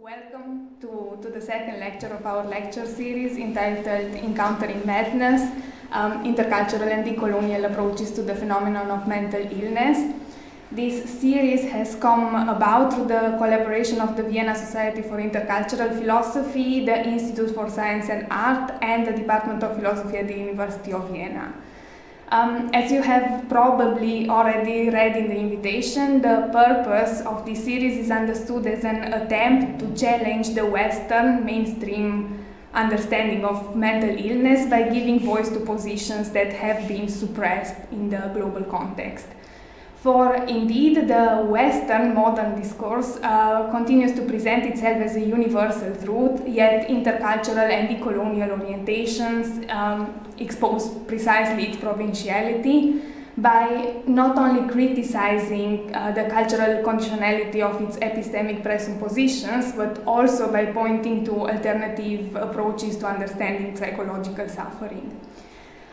welcome to, to the second lecture of our lecture series entitled Encountering Madness um, Intercultural and Decolonial Approaches to the Phenomenon of Mental Illness. This series has come about through the collaboration of the Vienna Society for Intercultural Philosophy, the Institute for Science and Art, and the Department of Philosophy at the University of Vienna. Um, as you have probably already read in the invitation, the purpose of this series is understood as an attempt to challenge the Western mainstream understanding of mental illness by giving voice to positions that have been suppressed in the global context. For indeed, the Western modern discourse uh, continues to present itself as a universal truth, yet intercultural and decolonial orientations um, expose precisely its provinciality by not only criticizing uh, the cultural conditionality of its epistemic presuppositions, but also by pointing to alternative approaches to understanding psychological suffering.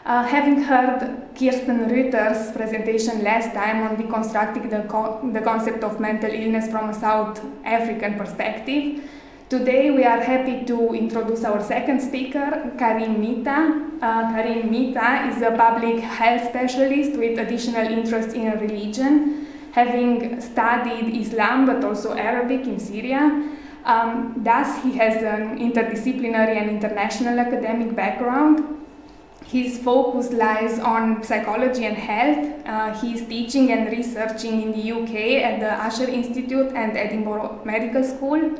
Uh, having heard Kirsten Rüther's presentation last time on deconstructing the, co the concept of mental illness from a South African perspective, today we are happy to introduce our second speaker, Karim Mitha. Uh, Karim Mitha is a public health specialist with additional interest in religion, having studied Islam but also Arabic in Syria. Um, thus, he has an interdisciplinary and international academic background his focus lies on psychology and health. Uh, is teaching and researching in the UK at the Usher Institute and Edinburgh Medical School.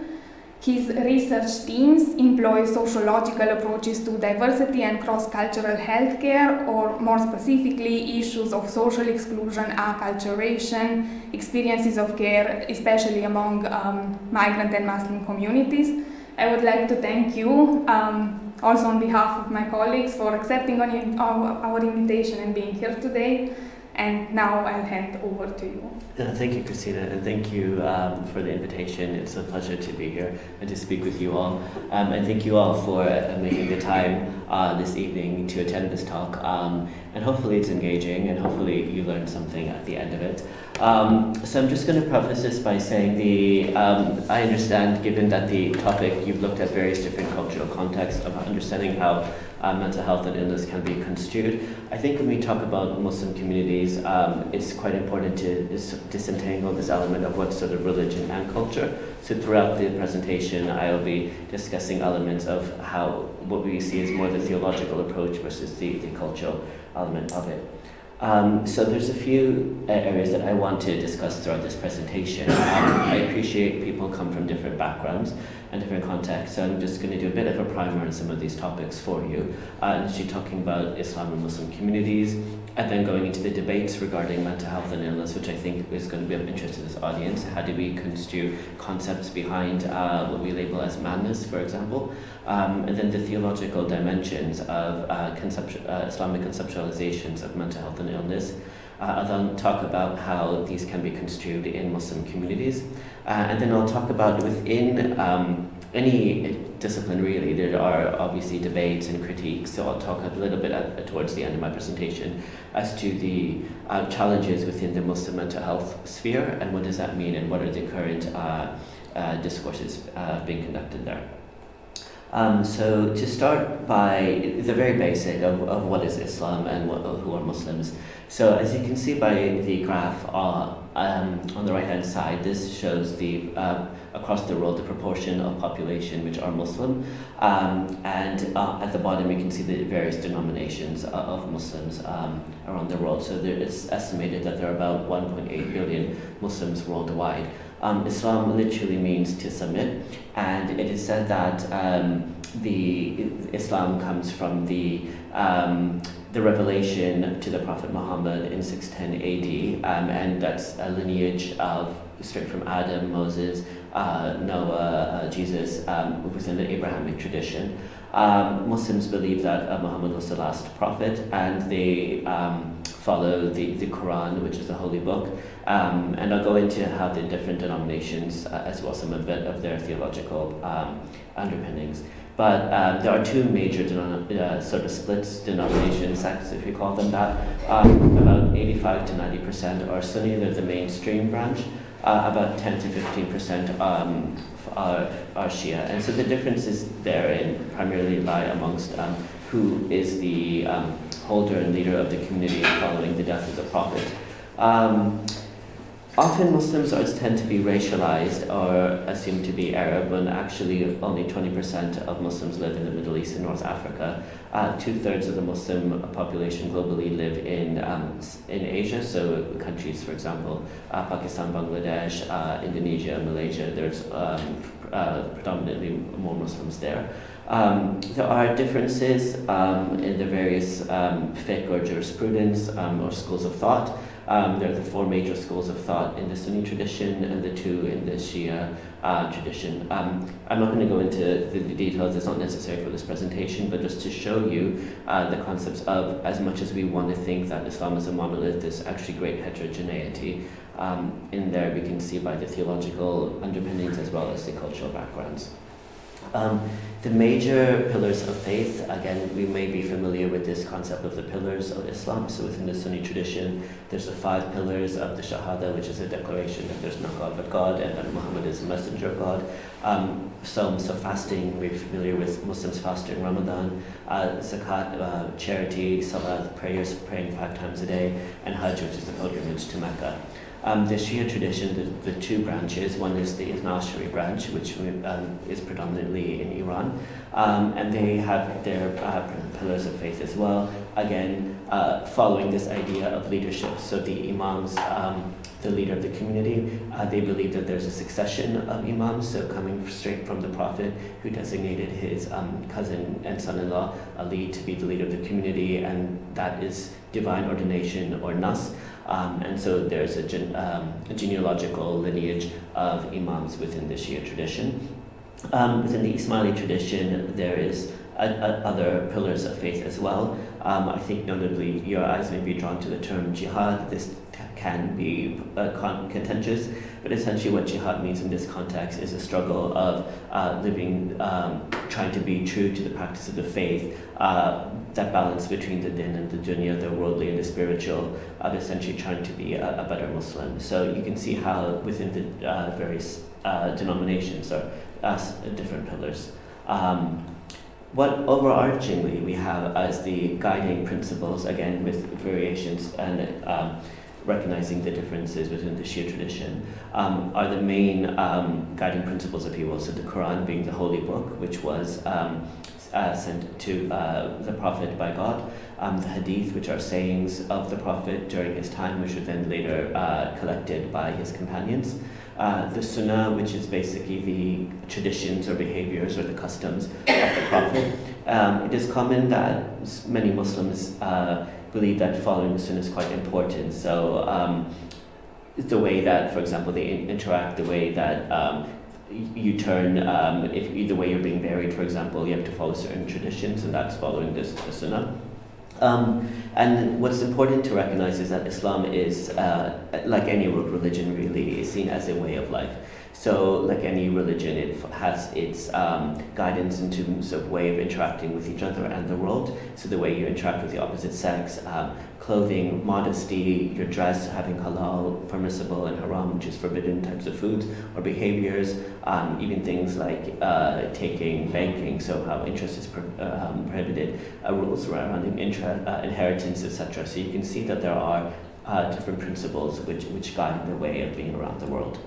His research teams employ sociological approaches to diversity and cross-cultural healthcare, or more specifically, issues of social exclusion, acculturation, experiences of care, especially among um, migrant and Muslim communities. I would like to thank you um, also on behalf of my colleagues for accepting our invitation and being here today. And now I'll hand over to you. Uh, thank you, Christina, and thank you um, for the invitation. It's a pleasure to be here and to speak with you all. Um, and thank you all for uh, making the time uh, this evening to attend this talk. Um, and hopefully it's engaging, and hopefully you learned something at the end of it. Um, so I'm just going to preface this by saying the um, I understand, given that the topic you've looked at various different cultural contexts of understanding how uh, mental health and illness can be construed. I think when we talk about Muslim communities, um, it's quite important to disentangle this element of what's sort of religion and culture. So throughout the presentation, I'll be discussing elements of how what we see as more the theological approach versus the, the cultural element of it. Um, so there's a few uh, areas that I want to discuss throughout this presentation. Um, I appreciate people come from different backgrounds and different contexts, so I'm just going to do a bit of a primer on some of these topics for you. Uh, initially talking about Islam and Muslim communities, and then going into the debates regarding mental health and illness, which I think is going to be of interest to this audience. How do we construe concepts behind uh, what we label as madness, for example? Um, and then the theological dimensions of uh, conceptu- uh, Islamic conceptualizations of mental health and illness. Uh, I'll then talk about how these can be construed in Muslim communities. Uh, and then I'll talk about within um, any discipline really, there are obviously debates and critiques, so I'll talk a little bit at, towards the end of my presentation as to the uh, challenges within the Muslim mental health sphere and what does that mean and what are the current uh, uh, discourses uh, being conducted there. Um, so to start by the very basic of, of what is Islam and what, who are Muslims. So as you can see by the graph uh, um, on the right hand side, this shows the uh, across the world the proportion of population which are Muslim, um, and uh, at the bottom you can see the various denominations uh, of Muslims um, around the world. So there, it's estimated that there are about 1.8 billion Muslims worldwide. Um, Islam literally means to submit, and it is said that um, the Islam comes from the um, the revelation to the Prophet Muhammad in 610 AD, um, and that's a lineage of straight from Adam, Moses, uh, Noah, uh, Jesus, um, within the Abrahamic tradition. Um, Muslims believe that uh, Muhammad was the last prophet, and they um, follow the, the Quran, which is the holy book. Um, and I'll go into how the different denominations, uh, as well as some of, bit of their theological um, underpinnings. But um, there are two major uh, sort of splits, denomination sects, if you call them that. Um, about 85 to 90% are Sunni, they're the mainstream branch. Uh, about 10 to 15% um, are, are Shia. And so the differences therein primarily lie amongst um, who is the um, holder and leader of the community following the death of the Prophet. Um, often Muslims tend to be racialized or assumed to be Arab when actually only 20% of Muslims live in the Middle East and North Africa. Uh, Two thirds of the Muslim population globally live in, um, in Asia, so countries, for example, uh, Pakistan, Bangladesh, uh, Indonesia, Malaysia, there's um, uh, predominantly more Muslims there. Um, there are differences um, in the various um, fiqh or jurisprudence um, or schools of thought. There are the four major schools of thought in the Sunni tradition and the two in the Shia uh, tradition. Um, I'm not going to go into the, the, details, it's not necessary for this presentation, but just to show you uh, the concepts of as much as we want to think that Islam is a monolith, there's actually great heterogeneity. Um, in there, we can see by the theological underpinnings as well as the cultural backgrounds. Um, the major pillars of faith, again, we may be familiar with this concept of the pillars of Islam. So within the Sunni tradition, there's the five pillars of the Shahada, which is a declaration that there's no God but God and that Muhammad is a messenger of God. Um, so, so fasting, we're familiar with Muslims fasting Ramadan, uh, zakat, uh, charity, salat, prayers, praying five times a day, and Hajj, which is the pilgrimage to Mecca. Um, the Shia tradition, the, the two branches, one is the Ithna branch, which um, is predominantly in Iran, um, and they have their uh, pillars of faith as well, again, uh, following this idea of leadership. So the imams, um, the leader of the community, uh, they believe that there's a succession of imams, so coming straight from the Prophet, who designated his um, cousin and son-in-law, Ali, to be the leader of the community, and that is divine ordination or nas. Um, and so there's a, gen, um, a, genealogical lineage of imams within the Shia tradition. Um, within the Ismaili tradition, there is a, a, other pillars of faith as well. Um, I think notably your eyes may be drawn to the term jihad. This can be uh, con- contentious, but essentially what jihad means in this context is a struggle of uh, living, um, trying to be true to the practice of the faith, uh, that balance between the din and the dunya, the worldly and the spiritual, uh, essentially trying to be a, a, better Muslim. So you can see how within the uh, various uh, denominations are different pillars. Um, what overarchingly we have as the guiding principles, again with variations and um, recognizing the differences within the Shia tradition, um, are the main um, guiding principles, if you will. So the Quran being the holy book, which was um, uh, sent to uh, the Prophet by God, um, the Hadith, which are sayings of the Prophet during his time, which were then later uh, collected by his companions. Uh, the Sunnah, which is basically the traditions or behaviors or the customs of the Prophet. Um, it is common that many Muslims uh, believe that following the Sunnah is quite important. So, um, the way that, for example, they interact, the way that um, you turn, um, if the way you're being buried, for example, you have to follow certain traditions, and that's following this the sunnah. Um, and what's important to recognize is that Islam is, uh, like any world religion, really, is seen as a way of life. So, like any religion, it has its um, guidance in terms of way of interacting with each other and the world. So, the way you interact with the opposite sex, um, clothing, modesty, your dress, having halal, permissible, and haram, which is forbidden types of foods or behaviors, um, even things like uh, taking banking, so how interest is pro- um, prohibited, uh, rules around intra- uh, inheritance, etc. So, you can see that there are uh, different principles which, which guide the way of being around the world.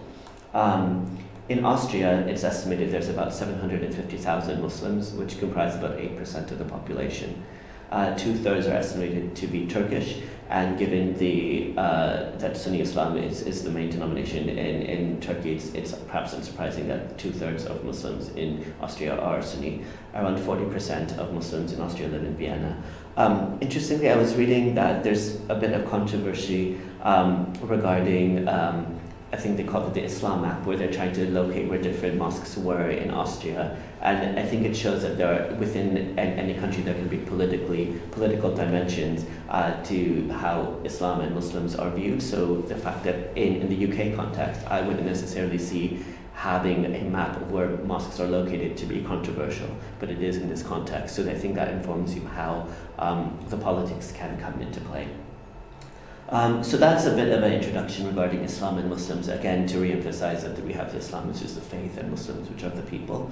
Um, in Austria, it's estimated there's about 750,000 Muslims, which comprise about 8% of the population. Uh, two thirds are estimated to be Turkish, and given the uh, that Sunni Islam is, is the main denomination in, in Turkey, it's, it's perhaps unsurprising that two thirds of Muslims in Austria are Sunni. Around 40% of Muslims in Austria live in Vienna. Um, interestingly, I was reading that there's a bit of controversy um, regarding um, I think they call it the Islam map, where they're trying to locate where different mosques were in Austria. And I think it shows that there are, within any country there can be politically political dimensions uh, to how Islam and Muslims are viewed. So the fact that in, in the UK context, I wouldn't necessarily see having a map of where mosques are located to be controversial, but it is in this context. So I think that informs you how um, the politics can come into play. Um, so that's a bit of an introduction regarding Islam and Muslims, again, to re-emphasize that we have Islam, which is the faith, and Muslims, which are the people.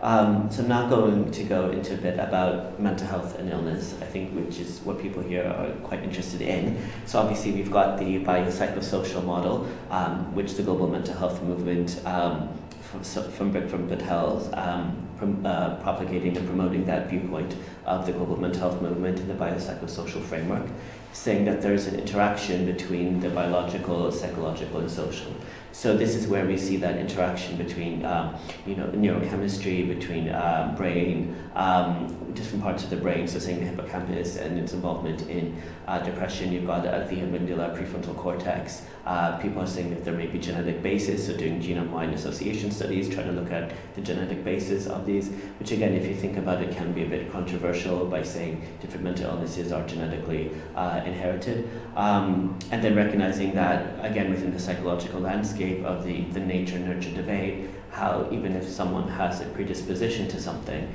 Um, so I'm now going to go into a bit about mental health and illness, I think, which is what people here are quite interested in. So obviously we've got the biopsychosocial model, um, which the global mental health movement um, from, from Vikram Patel um, from, uh, propagating and promoting that viewpoint of the global mental health movement in the biopsychosocial framework, saying that there's an interaction between the biological, psychological, and social. So this is where we see that interaction between, um, you know, neurochemistry, between uh, brain, um, different parts of the brain, so saying the hippocampus and its involvement in uh, depression. You've got uh, the amygdala, prefrontal cortex. Uh, people are saying that there may be genetic basis, so doing genome-wide association studies, trying to look at the genetic basis of these, which again, if you think about it, can be a bit controversial by saying different mental illnesses are genetically uh, inherited. Um, and then recognizing that, again, within the psychological landscape of the, the nature-nurture debate, how even if someone has a predisposition to something,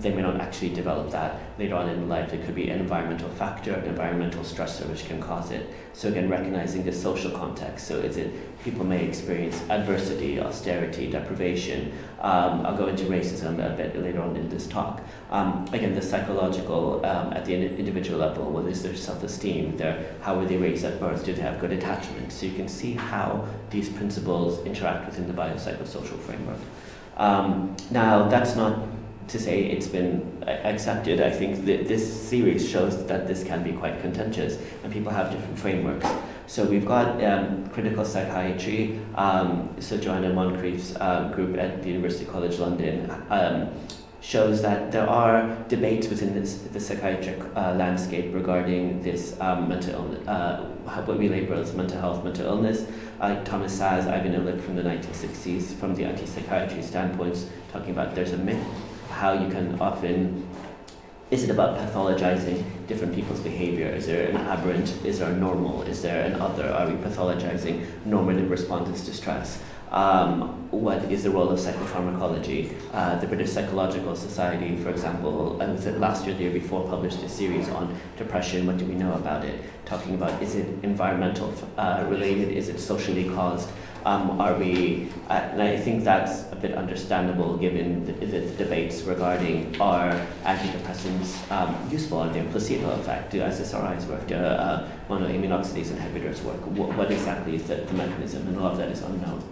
they may not actually develop that later on in life. It could be an environmental factor, an environmental stressor which can cause it. So again, recognizing the social context. So is it people may experience adversity, austerity, deprivation. Um, I'll go into racism a bit later on in this talk. Um, again, the psychological um, at the individual level. What is their self-esteem? Their how were they raised at birth? Do they have good attachment? So you can see how these principles interact within the biopsychosocial framework. Um, now, that's not to say it's been accepted. I think that this series shows that this can be quite contentious and people have different frameworks. So we've got um, critical psychiatry. Um, so Joanna Moncrieff's uh, group at the University College London um, shows that there are debates within this, the psychiatric uh, landscape regarding this um, mental illness, uh, what we label as mental health, mental illness. Uh, Thomas Szasz, Ivan Illich from the 1960s, from the anti-psychiatry standpoints, talking about there's a myth how you can often is it about pathologizing different people's behavior? Is there an aberrant? Is there a normal? Is there an other? Are we pathologizing normative responses to stress? Um, what is the role of psychopharmacology? Uh, the British Psychological Society, for example, last year, the year before, published a series on depression. What do we know about it? Talking about is it environmental uh, related? Is it socially caused? Um, are we, uh, and I think that's a bit understandable given the, the, debates regarding are antidepressants um, useful, are they a placebo effect, do SSRIs work, do uh, monoamine oxidase inhibitors work, what, what exactly is the, the, mechanism, and a lot of that is unknown.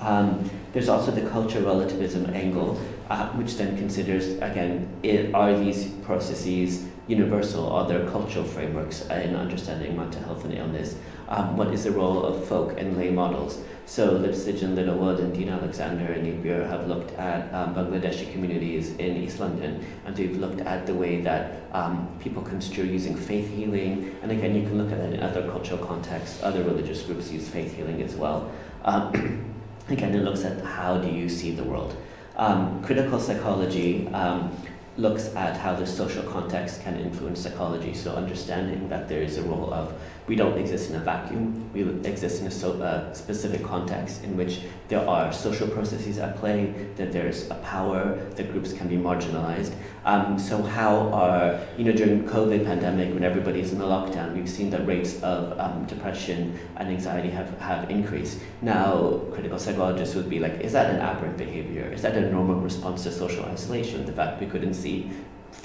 Um, there's also the culture relativism angle, uh, which then considers, again, it, are these processes universal, are there cultural frameworks in understanding mental health and illness? Um, what is the role of folk and lay models? So Lipsedge and Littlewood and Dein Alexander and Napier have looked at um, Bangladeshi communities in East London and they've looked at the way that um, people construe using faith healing. And again, you can look at it in other cultural contexts. Other religious groups use faith healing as well. Um, again, it looks at how do you see the world. Um, critical psychology um, looks at how the social context can influence psychology. So understanding that there is a role of we don't exist in a vacuum. We exist in a so, uh, specific context in which there are social processes at play, that there's a power, that groups can be marginalized. Um, so how are, you know, during COVID pandemic, when everybody's in the lockdown, we've seen that rates of um, depression and anxiety have, have increased. Now, critical psychologists would be like, is that an aberrant behavior? Is that a normal response to social isolation? The fact we couldn't see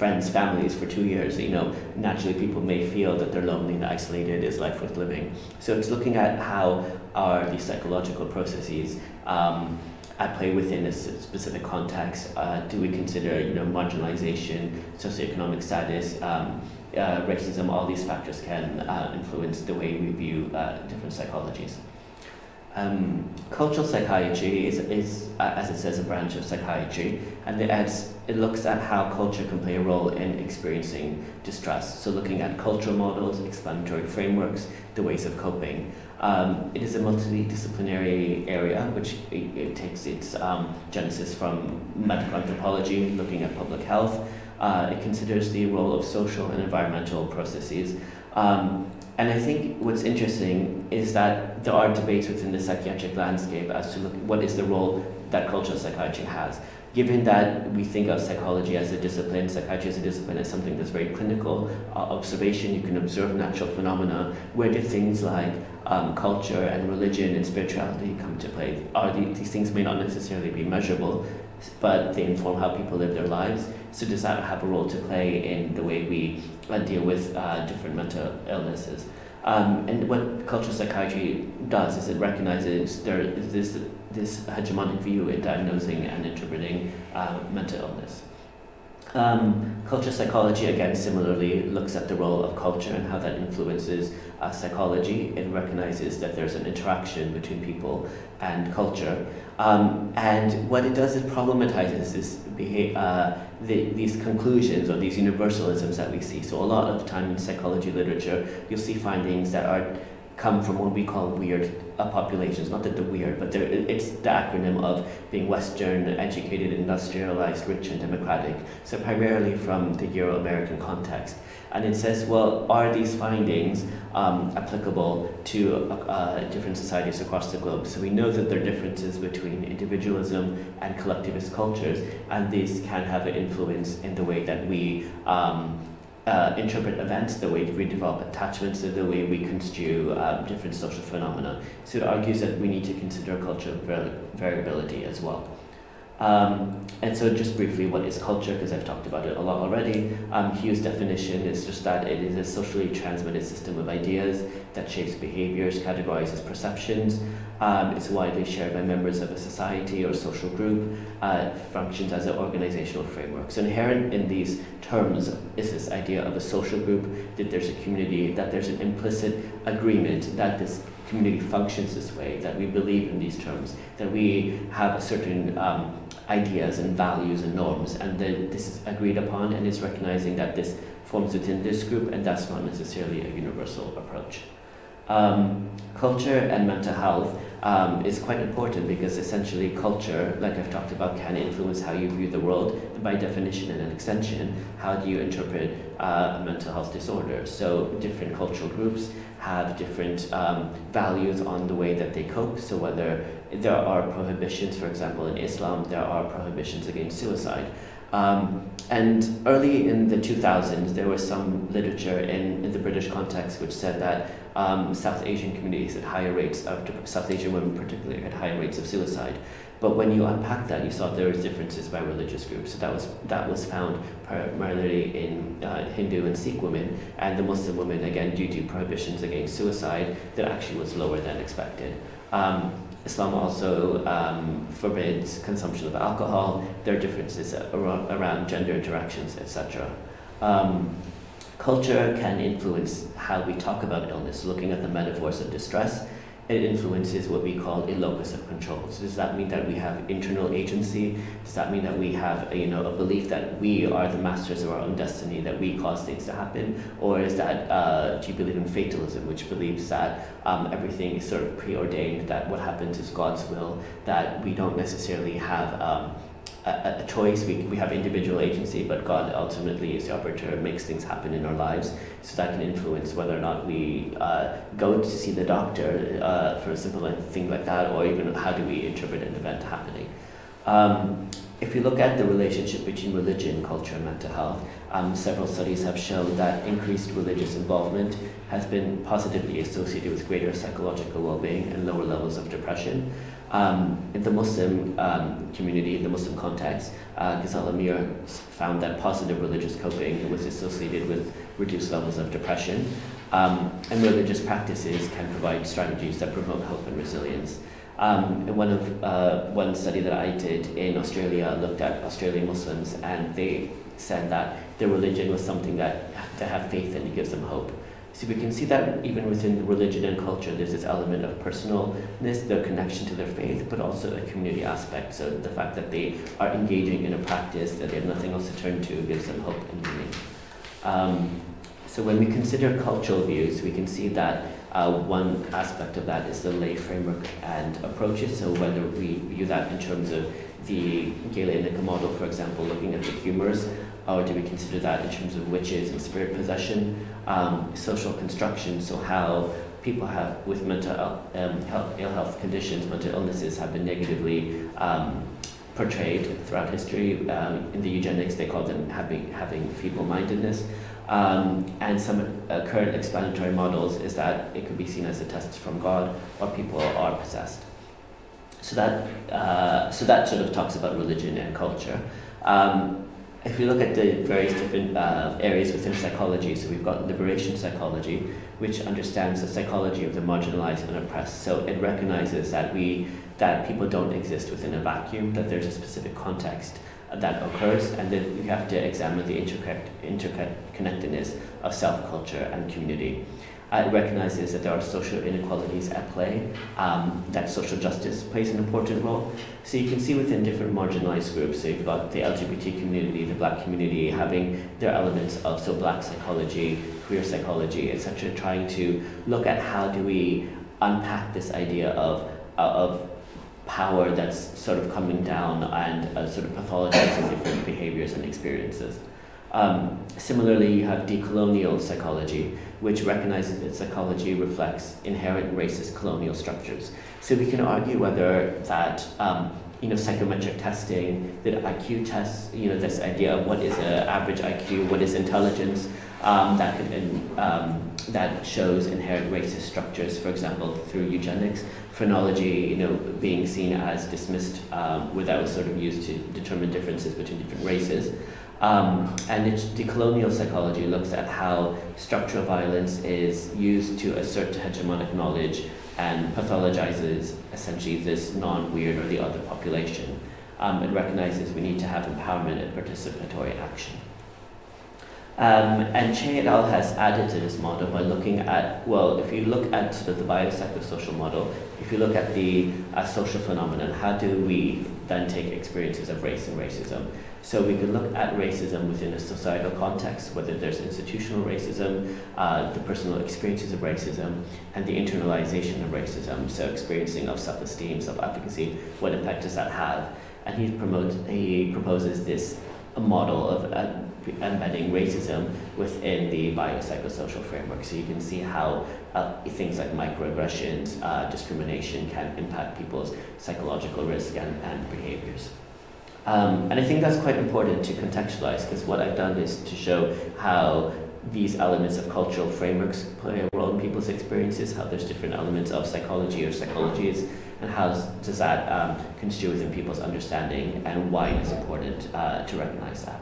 friends, families for two years, you know, naturally people may feel that they're lonely and isolated. Is life worth living? So it's looking at how are these psychological processes um, at play within a specific context. Uh, do we consider, you know, marginalization, socioeconomic status, um, uh, racism? All these factors can uh, influence the way we view uh, different psychologies. Um, cultural psychiatry is, is uh, as it says, a branch of psychiatry, and it, adds, it looks at how culture can play a role in experiencing distress. So, looking at cultural models, explanatory frameworks, the ways of coping. Um, it is a multidisciplinary area which it, it takes its um, genesis from medical anthropology, looking at public health. Uh, it considers the role of social and environmental processes. Um, and I think what's interesting is that there are debates within the psychiatric landscape as to look, what is the role that cultural psychiatry has. given that we think of psychology as a discipline, psychiatry as a discipline as something that's very clinical, uh, observation, you can observe natural phenomena, where do things like um, culture and religion and spirituality come to play? Are the, these things may not necessarily be measurable, but they inform how people live their lives. So does that have a role to play in the way we uh, deal with uh, different mental illnesses? Um, and what cultural psychiatry does is it recognizes there is this, this hegemonic view in diagnosing and interpreting uh, mental illness. Um, culture psychology, again, similarly looks at the role of culture and how that influences uh, psychology. It recognizes that there's an interaction between people and culture. Um, and what it does is problematizes this beha- uh, the, these conclusions or these universalisms that we see. So a lot of the time in psychology literature, you'll see findings that are come from what we call weird uh, populations. Not that they're weird, but they're, it's the acronym of being Western, educated, industrialized, rich, and democratic. So primarily from the Euro-American context. And it says, well, are these findings um, applicable to uh, different societies across the globe? So we know that there are differences between individualism and collectivist cultures, and these can have an influence in the way that we um, uh, interpret events, the way we develop attachments, the way we construe uh, different social phenomena. So it argues that we need to consider cultural variability as well. Um, and so just briefly, what is culture? Because I've talked about it a lot already. Um, Hugh's definition is just that it is a socially transmitted system of ideas that shapes behaviors, categorizes perceptions. Um, it's widely shared by members of a society or social group, uh, functions as an organizational framework. So inherent in these terms is this idea of a social group, that there's a community, that there's an implicit agreement that this community functions this way, that we believe in these terms, that we have a certain um, ideas and values and norms, and that this is agreed upon, and it's recognizing that this forms within this group, and that's not necessarily a universal approach. Um, culture and mental health um, is quite important because essentially culture, like I've talked about, can influence how you view the world. By definition and an extension, how do you interpret uh, a mental health disorder? So different cultural groups have different um, values on the way that they cope. So whether there are prohibitions, for example, in Islam, there are prohibitions against suicide. Um, and early in the 2000s, there was some literature in, in the British context which said that um, South Asian communities had higher rates of, South Asian women particularly, had higher rates of suicide. But when you unpack that, you saw there was differences by religious groups. So that was that was found primarily in uh, Hindu and Sikh women, and the Muslim women, again, due to prohibitions against suicide, that actually was lower than expected. Um, Islam also um, forbids consumption of alcohol. There are differences around, gender interactions, etc. Um, culture can influence how we talk about illness, looking at the metaphors of distress it influences what we call a locus of control. So does that mean that we have internal agency? Does that mean that we have a, you know a belief that we are the masters of our own destiny, that we cause things to happen, or is that uh, do you believe in fatalism, which believes that um, everything is sort of preordained, that what happens is God's will, that we don't necessarily have um, a, a, choice. We, we have individual agency, but God ultimately is the arbiter, makes things happen in our lives. So that can influence whether or not we uh, go to see the doctor uh, for a simple thing like that, or even how do we interpret an event happening. Um, if you look at the relationship between religion, culture, and mental health, um, several studies have shown that increased religious involvement has been positively associated with greater psychological well-being and lower levels of depression. Um, in the Muslim um, community, in the Muslim context, uh, Ghazal Amir found that positive religious coping was associated with reduced levels of depression, um, and religious practices can provide strategies that promote hope and resilience. Um, one of uh, one study that I did in Australia looked at Australian Muslims, and they said that their religion was something that they have faith in, it gives them hope. So we can see that even within religion and culture, there's this element of personalness, their connection to their faith, but also a community aspect. So the fact that they are engaging in a practice that they have nothing else to turn to gives them hope and meaning. Um, so when we consider cultural views, we can see that uh, one aspect of that is the lay framework and approaches. So whether we view that in terms of the Gale model, for example, looking at the humors, or do we consider that in terms of witches and spirit possession, um, social construction, so how people have with mental um, health, ill health conditions, mental illnesses have been negatively um, portrayed throughout history. Um, in the eugenics, they call them having, having feeble-mindedness. Um, and some uh, current explanatory models is that it could be seen as a test from God or people are possessed. So that, uh, so that sort of talks about religion and culture. Um, if we look at the various different uh, areas within psychology, so we've got liberation psychology, which understands the psychology of the marginalized and oppressed. So it recognizes that we that people don't exist within a vacuum, that there's a specific context that occurs, and that you have to examine the intricate interconnectedness of self, culture, and community. Uh, it recognizes that there are social inequalities at play, um, that social justice plays an important role. So you can see within different marginalized groups, so you've got the LGBT community, the black community, having their elements of so black psychology, queer psychology, etc., trying to look at how do we unpack this idea of, uh, of power that's sort of coming down and uh, sort of pathologizing different behaviors and experiences. Um, similarly, you have decolonial psychology, which recognizes that psychology reflects inherent racist colonial structures. So we can argue whether that um, you know, psychometric testing, that IQ tests, you know, this idea of what is an average IQ, what is intelligence, um, that could, um, that shows inherent racist structures, for example, through eugenics, phrenology, you know, being seen as dismissed um, without sort of used to determine differences between different races. Um, and it, decolonial psychology looks at how structural violence is used to assert hegemonic knowledge and pathologizes essentially this non-weird or the other population. Um, it recognizes we need to have empowerment and participatory action. Um, and Che et al. has added to this model by looking at, well, if you look at sort of the biopsychosocial model, if you look at the uh, social phenomenon, how do we then take experiences of race and racism? So we could look at racism within a societal context, whether there's institutional racism, uh, the personal experiences of racism, and the internalization of racism, so experiencing of self-esteem, self-efficacy, what impact does that have? And he, promotes, he proposes this model of uh, embedding racism within the biopsychosocial framework. So you can see how uh, things like microaggressions, uh, discrimination can impact people's psychological risk and, and behaviors. Um, and I think that's quite important to contextualize because what I've done is to show how these elements of cultural frameworks play a role in people's experiences, how there's different elements of psychology or psychologies, and how does that um, construe within people's understanding, and why it is important uh, to recognize that.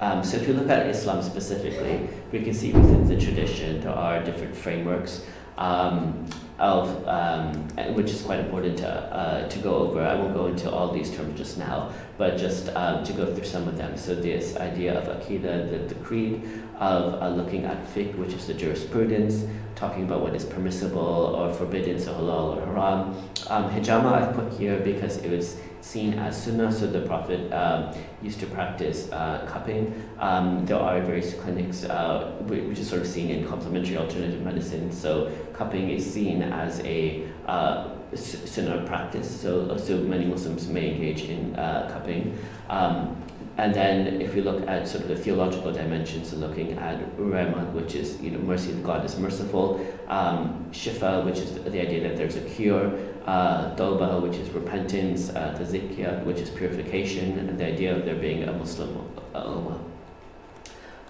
Um, so if you look at Islam specifically, we can see within the tradition there are different frameworks um, of um, which is quite important to uh, to go over. I won't go into all these terms just now, but just um, to go through some of them. So this idea of akida, the, the creed, of uh, looking at fiqh, which is the jurisprudence, talking about what is permissible or forbidden, so halal or haram. Um, hijama I've put here because it was seen as sunnah, so the Prophet um, used to practice uh, cupping. Um, there are various clinics uh, which is sort of seen in complementary alternative medicine, so cupping is seen as a uh, sunnah practice, so, so many Muslims may engage in uh, cupping. Um, and then if we look at sort of the theological dimensions, looking at Rahmat, which is, you know, mercy, of God is merciful, um, Shifa, which is the idea that there's a cure, uh, which is repentance, uh, which is purification, and the idea of there being a Muslim ummah.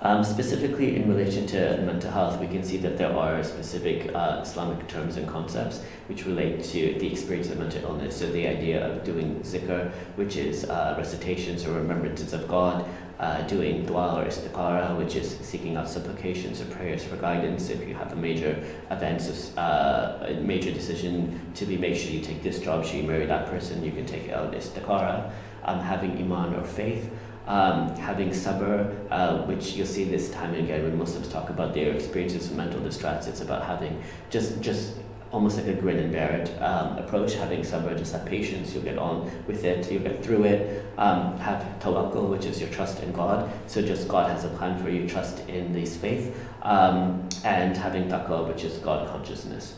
Um, specifically in relation to mental health, we can see that there are specific uh, Islamic terms and concepts which relate to the experience of mental illness. So the idea of doing zikr, which is uh, recitations or remembrances of God, uh, doing dua or istikhara, which is seeking out supplications or prayers for guidance. If you have a major event, uh, a major decision to be made, should you take this job, should you marry that person, you can take out istikhara. Um, having iman or faith, um, having sabr, uh, which you'll see this time and again when Muslims talk about their experiences of mental distress, it's about having just just almost like a grin and bear it um, approach, having sabr, just have patience, you'll get on with it, you'll get through it. Um, have tawakkul, which is your trust in God, so just God has a plan for you, trust in this faith. Um, and having taqwa, which is God consciousness.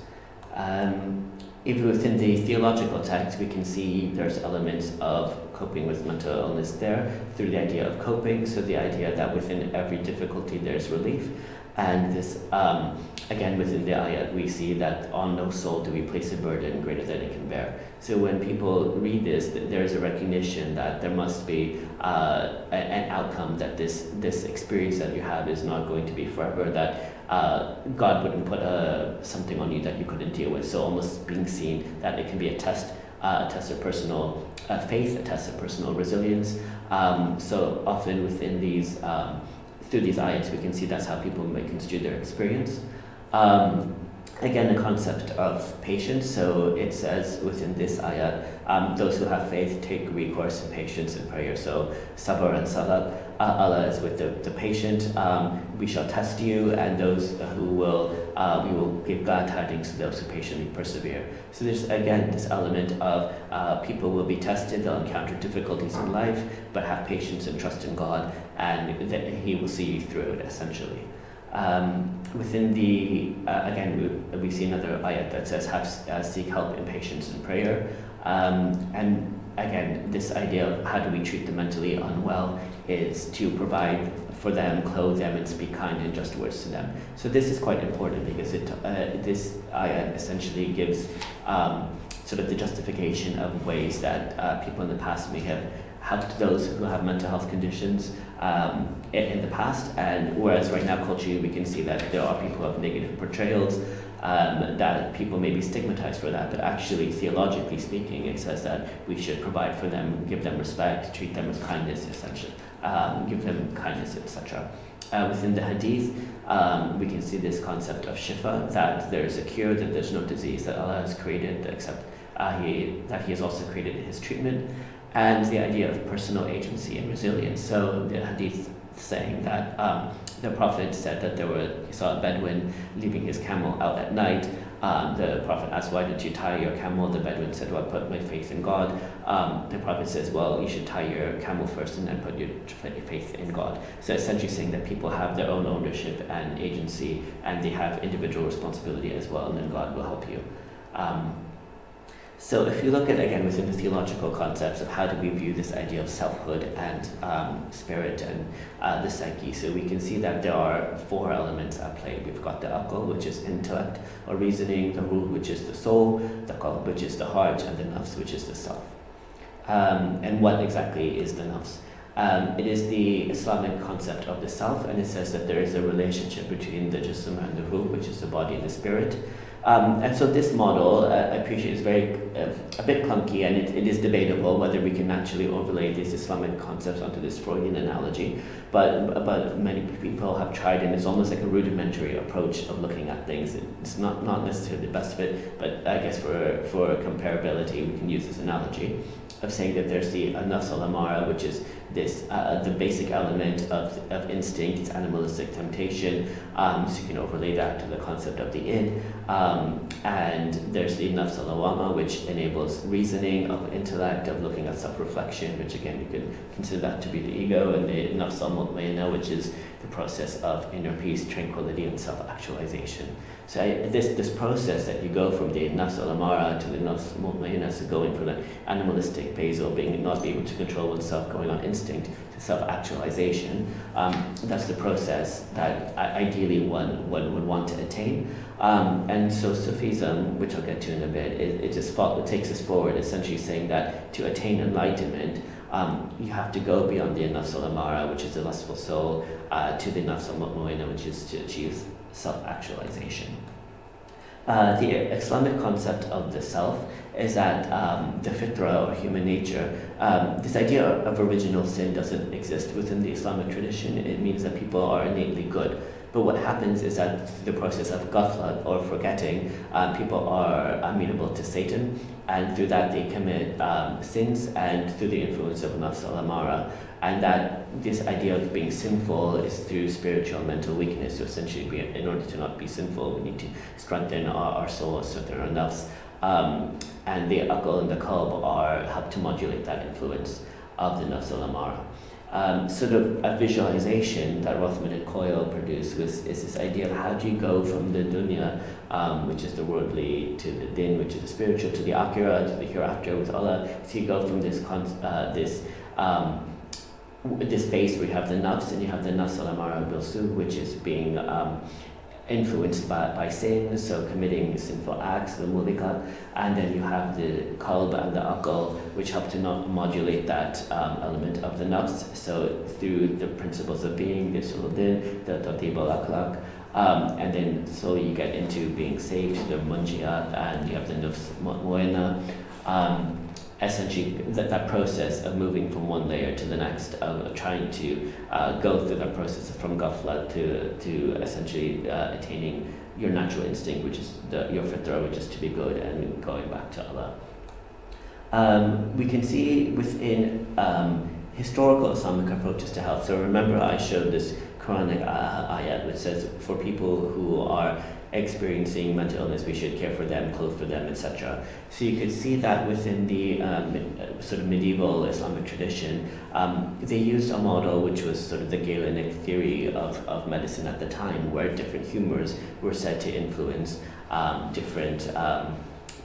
Um, even within the theological text, we can see there's elements of coping with mental illness there through the idea of coping, so the idea that within every difficulty there's relief, And this, um, again, within the ayat, we see that on no soul do we place a burden greater than it can bear. So when people read this, there is a recognition that there must be uh, an outcome that this this experience that you have is not going to be forever. That uh, God wouldn't put a, something on you that you couldn't deal with. So almost being seen that it can be a test, uh, a test of personal uh, faith, a test of personal resilience. Um, so often within these, um, through these ayats, we can see that's how people may construe their experience. Um, again, the concept of patience. So it says within this ayat, um, those who have faith take recourse in patience and prayer. So sabr and salat, uh, Allah is with the, the patient. Um, we shall test you, and those who will, uh, we will give glad tidings to those who patiently persevere. So there's again this element of uh, people will be tested, they'll encounter difficulties in life, but have patience and trust in God, and that He will see you through it essentially. Um, within the, uh, again, we, we see another ayat that says, have, uh, seek help in patience and prayer. Um, and again, this idea of how do we treat the mentally unwell is to provide for them, clothe them, and speak kind and just words to them. So this is quite important because it, uh, this ayat essentially gives um, sort of the justification of ways that uh, people in the past may have helped those who have mental health conditions um, in, in, the past. And whereas right now culturally we can see that there are people who have negative portrayals, um, that people may be stigmatized for that, but actually theologically speaking, it says that we should provide for them, give them respect, treat them with kindness, essentially, um, give them kindness, etc. Uh, within the hadith, um, we can see this concept of shifa, that there is a cure, that there's no disease that Allah has created, except uh, he, that He has also created His treatment and the idea of personal agency and resilience. So the hadith saying that um, the Prophet said that there were he saw a Bedouin leaving his camel out at night. Um, the Prophet asked, "Why did you tie your camel?" The Bedouin said, "Well, I put my faith in God." Um, the Prophet says, "Well, you should tie your camel first and then put your faith in God." So essentially saying that people have their own ownership and agency, and they have individual responsibility as well, and then God will help you. Um, so if you look at, again, within the theological concepts of how do we view this idea of selfhood and um, spirit and uh, the psyche, so we can see that there are four elements at play. We've got the akal, which is intellect or reasoning, the ruh, which is the soul, the qalb, which is the heart, and the nafs, which is the self. Um, and what exactly is the nafs? Um, it is the Islamic concept of the self, and it says that there is a relationship between the jism and the ruh, which is the body and the spirit, um, and so this model, uh, I appreciate, is very uh, a bit clunky, and it, it is debatable whether we can actually overlay these Islamic concepts onto this Freudian analogy. But but many people have tried, and it's almost like a rudimentary approach of looking at things. It's not not necessarily the best fit, but I guess for for comparability, we can use this analogy of saying that there's the nafs al-amara, which is this uh, the basic element of, of instinct, it's animalistic temptation. Um, so you can overlay that to the concept of the id. Um, and there's the nafs al which enables reasoning, of intellect, of looking at self-reflection, which again you could consider that to be the ego, and the nafs al which is the process of inner peace, tranquility, and self-actualization. So I, this, this process that you go from the nafs al-amara to the nafs mutmainah, so going from the animalistic basal, being not being able to control oneself, going on instinct, to self-actualization, um, that's the process that ideally one, one would want to attain. Um, and so Sufism, which I'll get to in a bit, it, it just it takes us forward, essentially saying that to attain enlightenment, um, you have to go beyond the nafs al-amara, which is the lustful soul, uh, to the nafs al-mutmainah, which is to achieve self-actualization. Uh, the Islamic concept of the self is that um, the fitra or human nature, um, this idea of original sin doesn't exist within the Islamic tradition. It means that people are innately good. But what happens is that through the process of ghafla or forgetting, um, people are amenable to Satan, and through that they commit um, sins, and through the influence of nafs al-amara, and that this idea of being sinful is through spiritual mental weakness. So essentially, we, in order to not be sinful, we need to strengthen our, our soul, strengthen our nafs. Um, and the akal and the qalb are help to modulate that influence of the nafs al-amara. Um, sort of a visualization that Rothman and Coyle produced was is this idea of how do you go from the dunya, um, which is the worldly, to the din, which is the spiritual, to the akhirah, to the hereafter with Allah. So you go from this uh, this um, this space you have the nafs and you have the nafs al-amara bil which is being um, influenced by, by sin, so committing sinful acts, the mulikat, and then you have the qalb and the akal, which help to not modulate that um, element of the nafs. So through the principles of being, the suludin, the tatib al um, and then so you get into being saved, the munjiat, and you have the nafs mu'ena. Essentially that, that process of moving from one layer to the next, of trying to uh, go through that process from ghafla to, to essentially uh, attaining your natural instinct, which is the, your fitra, which is to be good, and going back to Allah. Um, we can see within um, historical Islamic approaches to health. So remember, I showed this Quranic uh, ayat which says for people who are experiencing mental illness, we should care for them, clothe for them, etc. So you could see that within the um, sort of medieval Islamic tradition, um, they used a model which was sort of the Galenic theory of, of medicine at the time, where different humors were said to influence um, different um,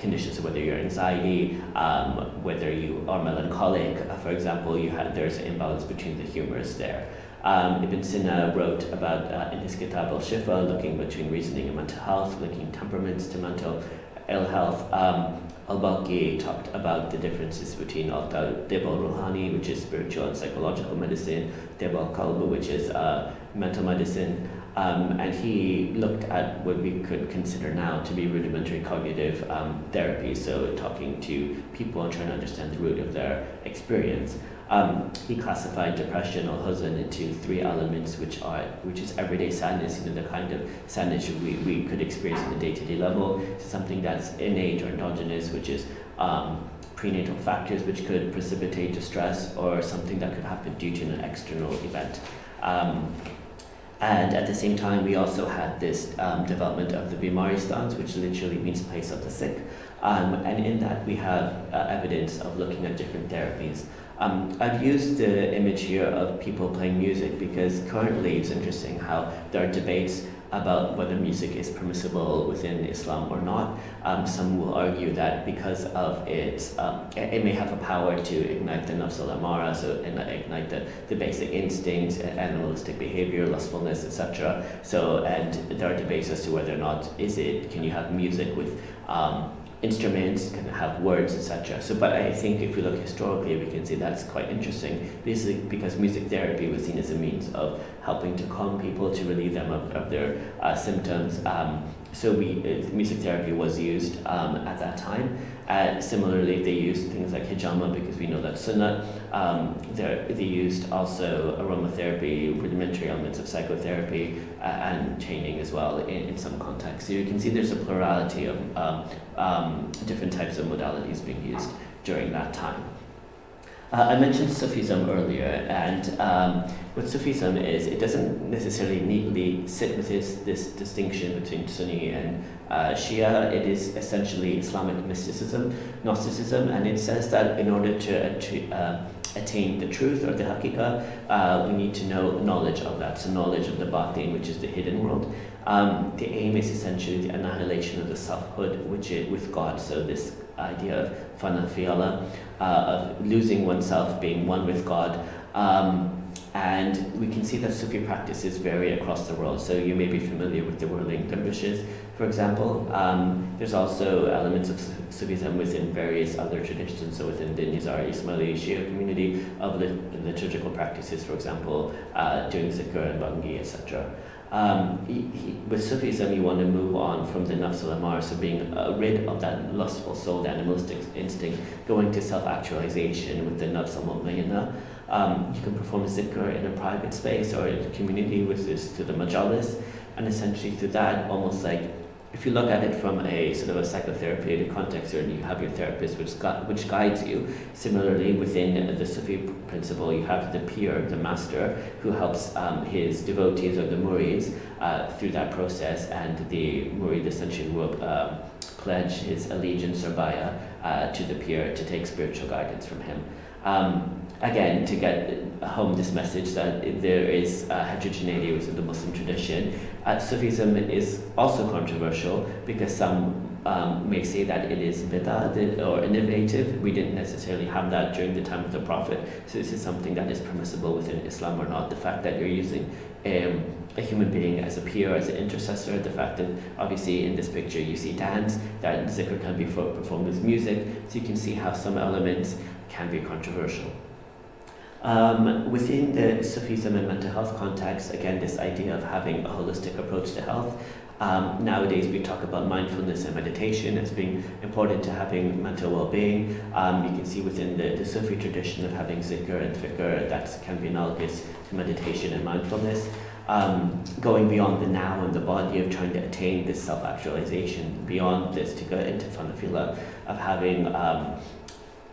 conditions, so whether you're anxiety, um, whether you are melancholic, uh, for example, you have, there's an imbalance between the humors there. Um, Ibn Sina wrote about uh, in his Kitab al-Shifa, looking between reasoning and mental health, linking temperaments to mental ill health. Um, Al-Balkhi talked about the differences between Al-Tib al-Ruhani, which is spiritual and psychological medicine, Tib al-Qalb, which is uh, mental medicine, um, and he looked at what we could consider now to be rudimentary cognitive um, therapy, so talking to people and trying to understand the root of their experience. Um, he classified depression or huzn into three elements, which are which is everyday sadness, you know, the kind of sadness we, we could experience on the day-to-day level, something that's innate or endogenous, which is um, prenatal factors which could precipitate distress, or something that could happen due to an external event. Um, and at the same time, we also had this um, development of the Bimaristans, which literally means place of the sick. Um, and in that, we have uh, evidence of looking at different therapies. Um, I've used the image here of people playing music because currently it's interesting how there are debates about whether music is permissible within Islam or not. Um, some will argue that because of its, um, it, may have a power to ignite the nafs al-amara, so ignite the, the basic instincts, animalistic behavior, lustfulness, etc. So, and there are debates as to whether or not is it, can you have music with um, instruments can have words, etc. So, but I think if we look historically, we can see that's quite interesting. Basically, because music therapy was seen as a means of helping to calm people, to relieve them of, of their uh, symptoms. Um, so, we uh, music therapy was used um, at that time. Uh, similarly, they used things like hijama because we know that sunnah. Um, they used also aromatherapy, rudimentary elements of psychotherapy, uh, and chaining as well in, in some contexts. So you can see there's a plurality of um, um, different types of modalities being used during that time. Uh, I mentioned Sufism earlier, and um, what Sufism is, it doesn't necessarily neatly sit with this, this distinction between Sunni and uh, Shia. It is essentially Islamic mysticism, Gnosticism, and it says that in order to uh, attain the truth or the hakika, uh, we need to know knowledge of that, so knowledge of the batin, which is the hidden world. Um, the aim is essentially the annihilation of the selfhood, which is with God, so this idea of fana fiala, uh, of losing oneself, being one with God. Um, and we can see that Sufi practices vary across the world. So you may be familiar with the whirling dervishes, for example. Um, there's also elements of Sufism within various other traditions. So within the Nizari Ismaili Shia community of lit- liturgical practices, for example, uh, doing zikr and bangi, etc. Um, he, he, with Sufism, you want to move on from the nafs al-amar, so being uh, rid of that lustful soul, the animalistic instinct, going to self-actualization with the nafs al um, you can perform a zikr in a private space or in a community with this to the majalis, and essentially through that, almost like if you look at it from a sort of a psychotherapeutic context, or you have your therapist which, gu- which guides you. Similarly, within the Sufi principle, you have the pir, the master, who helps um, his devotees or the murids uh, through that process, and the murid essentially will pledge his allegiance or baya uh, to the pir to take spiritual guidance from him. Um, again, to get home this message that there is heterogeneity within the Muslim tradition, uh, Sufism is also controversial because some um, may say that it is bid'ah or innovative. We didn't necessarily have that during the time of the Prophet. So this is something that is permissible within Islam or not. The fact that you're using um, a human being as a pir, as an intercessor, the fact that obviously in this picture you see dance, that zikr can be performed with music, so you can see how some elements can be controversial. Um, within the Sufism and mental health context, again, this idea of having a holistic approach to health. Um, nowadays, we talk about mindfulness and meditation as being important to having mental well-being. Um, you can see within the, the Sufi tradition of having zikr and fikr that can be analogous to meditation and mindfulness. Um, going beyond the now and the body of trying to attain this self-actualization, beyond this to go into fanafila of having um,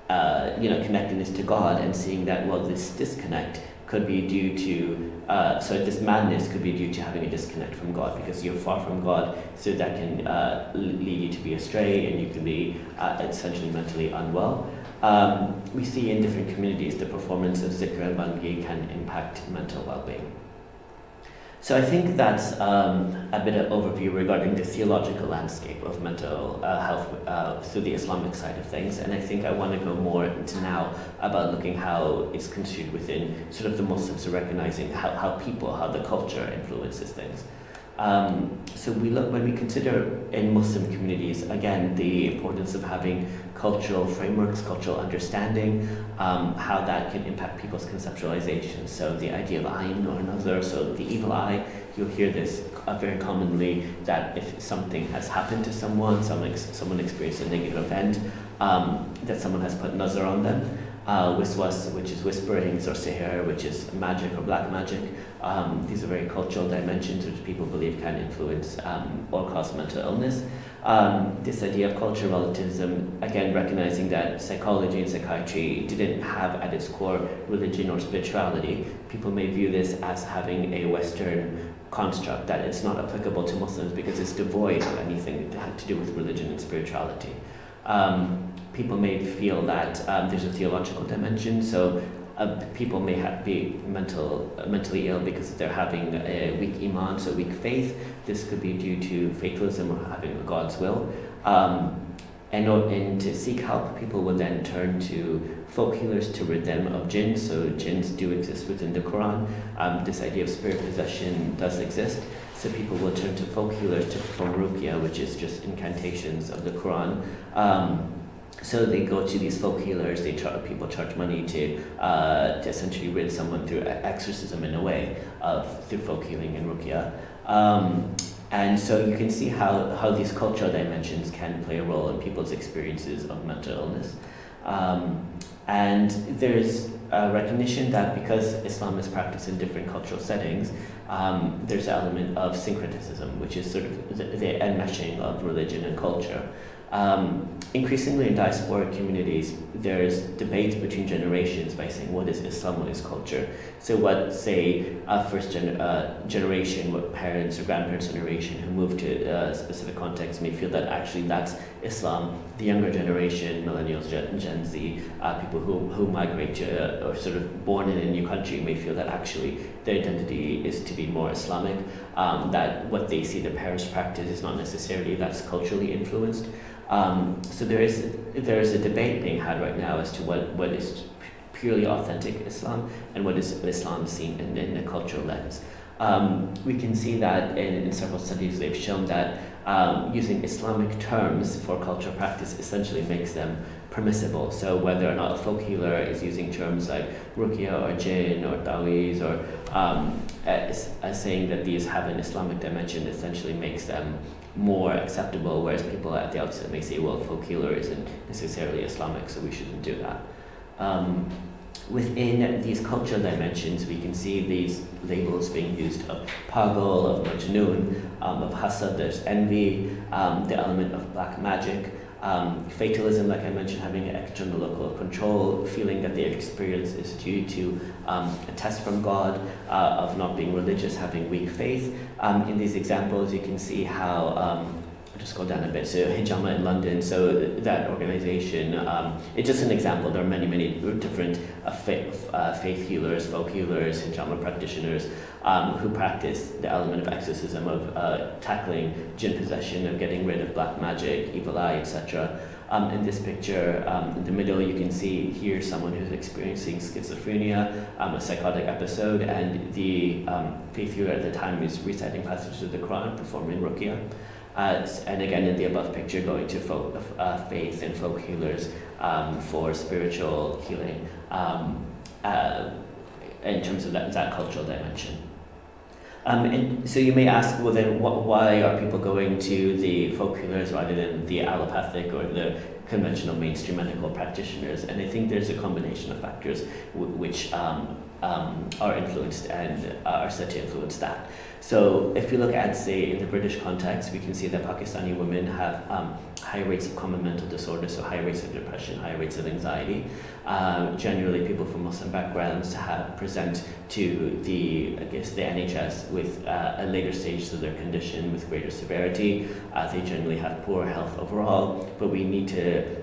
uh, you know, connectedness to God and seeing that, well, this disconnect could be due to, uh, so this madness could be due to having a disconnect from God because you're far from God, so that can uh, lead you to be astray and you can be uh, essentially mentally unwell. Um, we see in different communities the performance of zikr and bangi can impact mental well-being. So I think that's um, a bit of overview regarding the theological landscape of mental uh, health uh, through the Islamic side of things. And I think I want to go more into now about looking how it's construed within sort of the Muslims, so recognizing how, how people, how the culture influences things. Um, so we look when we consider in Muslim communities again the importance of having cultural frameworks, cultural understanding, um, how that can impact people's conceptualization. So the idea of ayn or nazar, so the evil eye, you'll hear this very commonly that if something has happened to someone, some ex someone experienced a negative event, um, that someone has put nazar on them uh, wiswas, which is whisperings, or sihr, which is magic or black magic. Um, these are very cultural dimensions which people believe can influence um, or cause mental illness. Um, this idea of cultural relativism, again recognizing that psychology and psychiatry didn't have at its core religion or spirituality. People may view this as having a Western construct that it's not applicable to Muslims because it's devoid of anything to do with religion and spirituality. Um, people may feel that um, there's a theological dimension, so uh, people may have, be mental, uh, mentally ill because they're having a weak iman, so weak faith. This could be due to fatalism or having God's will. Um, and, and to seek help, people will then turn to folk healers to rid them of jinn. So jinns do exist within the Quran. Um, this idea of spirit possession does exist. So people will turn to folk healers to perform ruqya, which is just incantations of the Quran. Um, so they go to these folk healers. They char- people charge money to uh, to essentially rid someone through exorcism in a way of through folk healing and ruqya. Um, and so you can see how, how these cultural dimensions can play a role in people's experiences of mental illness. Um, and there's a recognition that because Islam is practiced in different cultural settings, um, there's an element of syncretism, which is sort of the, the enmeshing of religion and culture. Um, increasingly in diasporic communities, there's debates between generations by saying what is Islam, what is culture. So what, say, a first gen uh, generation, what parents or grandparents' generation who moved to a specific context may feel that actually that's Islam. The younger generation, millennials, Gen, Gen Z, uh, people who, who migrate to uh, or sort of born in a new country may feel that actually their identity is to be more Islamic, um, that what they see their parents practice is not necessarily that's culturally influenced. Um, so there is there is a debate being had right now as to what, what is purely authentic Islam and what is Islam seen in, in a cultural lens. Um, we can see that in, in, several studies they've shown that um, using Islamic terms for cultural practice essentially makes them permissible. So whether or not a folk healer is using terms like ruqya or jinn or tawiz or um, as, as saying that these have an Islamic dimension essentially makes them more acceptable, whereas people at the outset may say, well, folk healer isn't necessarily Islamic, so we shouldn't do that. Um, within these cultural dimensions, we can see these labels being used of pagal, of majnun, um, of hasad, there's envy, um, the element of black magic, um, fatalism, like I mentioned, having an external local control, feeling that their experience is due to um, a test from God, uh, of not being religious, having weak faith. Um, in these examples, you can see how um, just go down a bit. So Hijama in London, so that organization, um, it's just an example. There are many, many different uh, faith, uh, faith healers, folk healers, Hijama practitioners um, who practice the element of exorcism, of uh, tackling jinn possession, of getting rid of black magic, evil eye, etc. Um, in this picture, um, in the middle, you can see here someone who's experiencing schizophrenia, um, a psychotic episode, and the um, faith healer at the time is reciting passages of the Quran, performing ruqya. Uh, and again, in the above picture, going to folk, uh, faith and folk healers um, for spiritual healing um, uh, in terms of that, that cultural dimension. Um, and so you may ask, well then, wh- why are people going to the folk healers rather than the allopathic or the conventional mainstream medical practitioners? And I think there's a combination of factors which um, um, are influenced and are said to influence that. So if you look at, say, in the British context, we can see that Pakistani women have um, high rates of common mental disorders, so high rates of depression, high rates of anxiety. Uh, generally, people from Muslim backgrounds have present to the, I guess, the NHS with uh, a later stage of their condition with greater severity. Uh, they generally have poor health overall, but we need to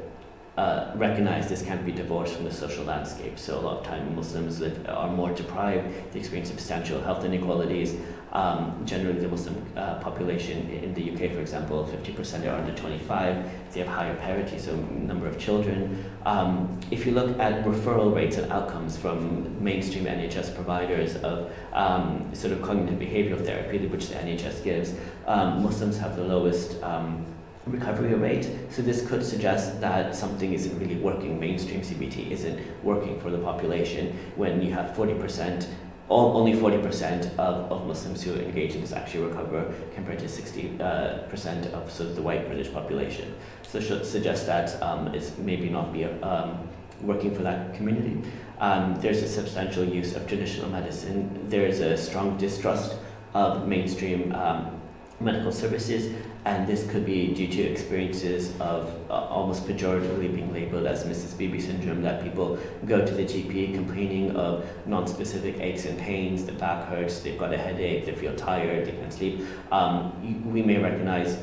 uh, recognize this can't be divorced from the social landscape. So a lot of time Muslims live, are more deprived, they experience substantial health inequalities. Um, generally, the Muslim uh, population in the UK, for example, 50% are under 25. They have higher parity, so number of children. Um, if you look at referral rates and outcomes from mainstream NHS providers of um, sort of cognitive behavioral therapy, which the NHS gives, um, Muslims have the lowest um, recovery rate. So this could suggest that something isn't really working. Mainstream CBT isn't working for the population when you have 40%, only 40% of, of Muslims who engage in this actually recover compared to 60 uh, percent of sort of the white British population. So should suggest that um, it's maybe not be um, working for that community. Um, there's a substantial use of traditional medicine. There's a strong distrust of mainstream um, medical services and this could be due to experiences of uh, almost pejoratively being labeled as Mrs. Bibi syndrome, that people go to the GP complaining of non-specific aches and pains, the back hurts, they've got a headache, they feel tired, they can't sleep. Um, we may recognize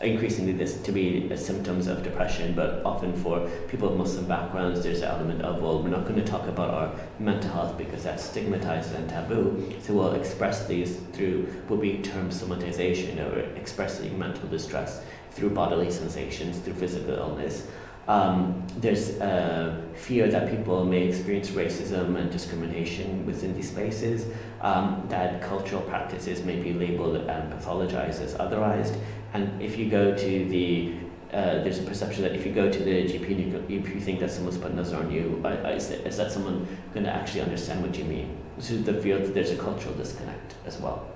increasingly this to be symptoms of depression, but often for people of Muslim backgrounds, there's an element of, well, we're not going to talk about our mental health because that's stigmatized and taboo, so we'll express these through what we term somatization or expressing mental distress through bodily sensations, through physical illness. Um, there's a fear that people may experience racism and discrimination within these spaces, um, that cultural practices may be labeled and pathologized as otherized, and if you go to the, uh, there's a perception that if you go to the GP and you, if you think that someone's put nazar on you, uh, is, that, is that someone going to actually understand what you mean? So the fear that there's a cultural disconnect as well.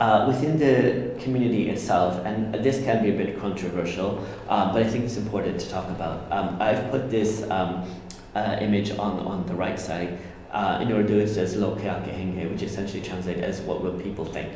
Uh, within the community itself, and this can be a bit controversial, uh, but I think it's important to talk about. Um, I've put this um, uh, image on, on the right side. Uh, in Urdu, it says lo which essentially translates as what will people think.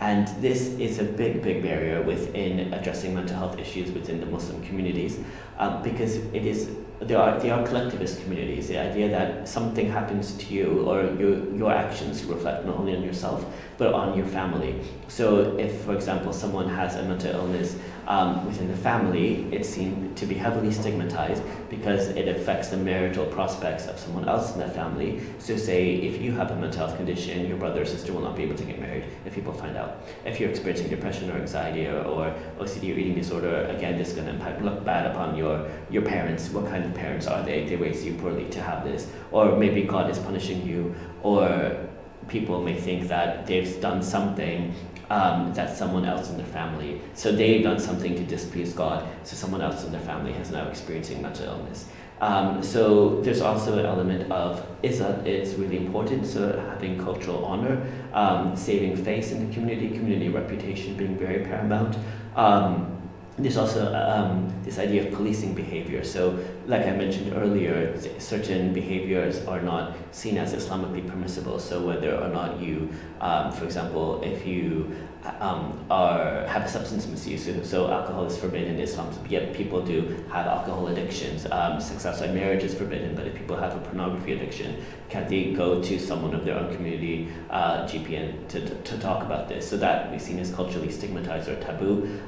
And this is a big, big barrier within addressing mental health issues within the Muslim communities um, because it is they are, they are collectivist communities. The idea that something happens to you or your, your actions reflect not only on yourself but on your family. So if, for example, someone has a mental illness um, within the family, it seen to be heavily stigmatized because it affects the marital prospects of someone else in that family. So say if you have a mental health condition, your brother or sister will not be able to get married if people find out. If you're experiencing depression or anxiety or, or OCD or eating disorder, again, this is going to impact, look bad upon your, your parents. What kind of parents are they? They raised you poorly to have this. Or maybe God is punishing you or people may think that they've done something um, that someone else in their family, so they've done something to displease God, so someone else in their family has now experiencing mental illness. Um, so there's also an element of is is really important. So having cultural honor, um, saving face in the community, community reputation being very paramount. Um, there's also um, this idea of policing behavior. So, like I mentioned earlier, certain behaviors are not seen as Islamically permissible. So, whether or not you, um, for example, if you um, are have a substance misuse. So, so alcohol is forbidden in Islam, yet people do have alcohol addictions. Um, sex outside marriage is forbidden, but if people have a pornography addiction, can they go to someone of their own community, uh, GPN, to, to, to talk about this? So that we've seen as culturally stigmatized or taboo.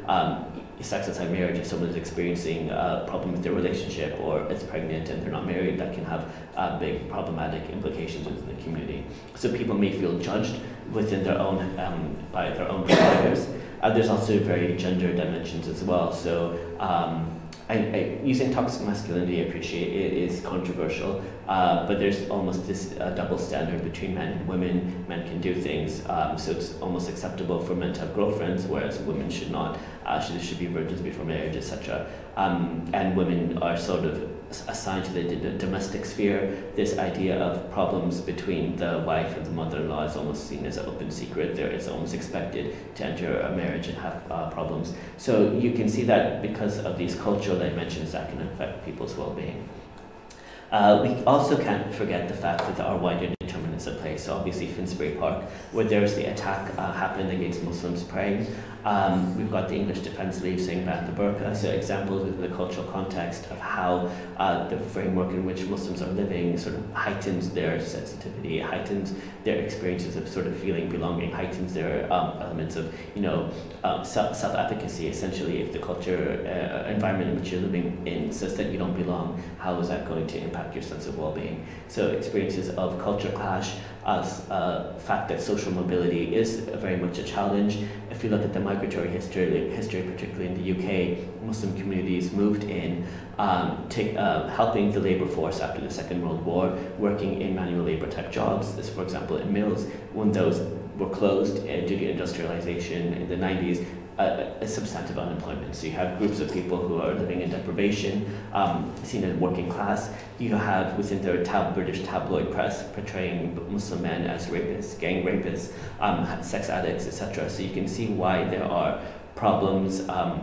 Sex outside marriage, if someone is experiencing a problem with their relationship or is pregnant and they're not married, that can have uh, big problematic implications within the community. So people may feel judged within their own, um, by their own providers. Uh, there's also very gender dimensions as well. So um, I, I, using toxic masculinity, I appreciate it is controversial, uh, but there's almost this uh, double standard between men and women. Men can do things, um, so it's almost acceptable for men to have girlfriends, whereas women should not. Uh, should, should be virgins before marriage, etc. Um, and women are sort of assigned to the, domestic sphere. This idea of problems between the wife and the mother-in-law is almost seen as an open secret. There is almost expected to enter a marriage and have uh, problems. So you can see that because of these cultural dimensions, that can affect people's well-being. Uh, we also can't forget the fact that are wider determinants at play. So obviously Finsbury Park, where there's the attack uh, happened against Muslims praying, um, we've got the English Defence League saying ban the burqa, so examples within the cultural context of how uh, the framework in which Muslims are living sort of heightens their sensitivity, heightens their experiences of sort of feeling belonging, heightens their um, elements of, you know, um, self-efficacy. Essentially, if the culture uh, environment in which you're living in says that you don't belong, how is that going to impact your sense of well-being? So experiences of culture clash, as a fact that social mobility is very much a challenge. If you look at the migratory history, history particularly in the UK, Muslim communities moved in, um, take, uh, helping the labour force after the Second World War, working in manual labour type jobs, for example in mills, when those were closed uh, due to industrialization in the 90s, a, a, substantive unemployment. So you have groups of people who are living in deprivation, um, seen as working class. You have within the tab British tabloid press portraying Muslim men as rapists, gang rapists, um, sex addicts, etc. So you can see why there are problems um,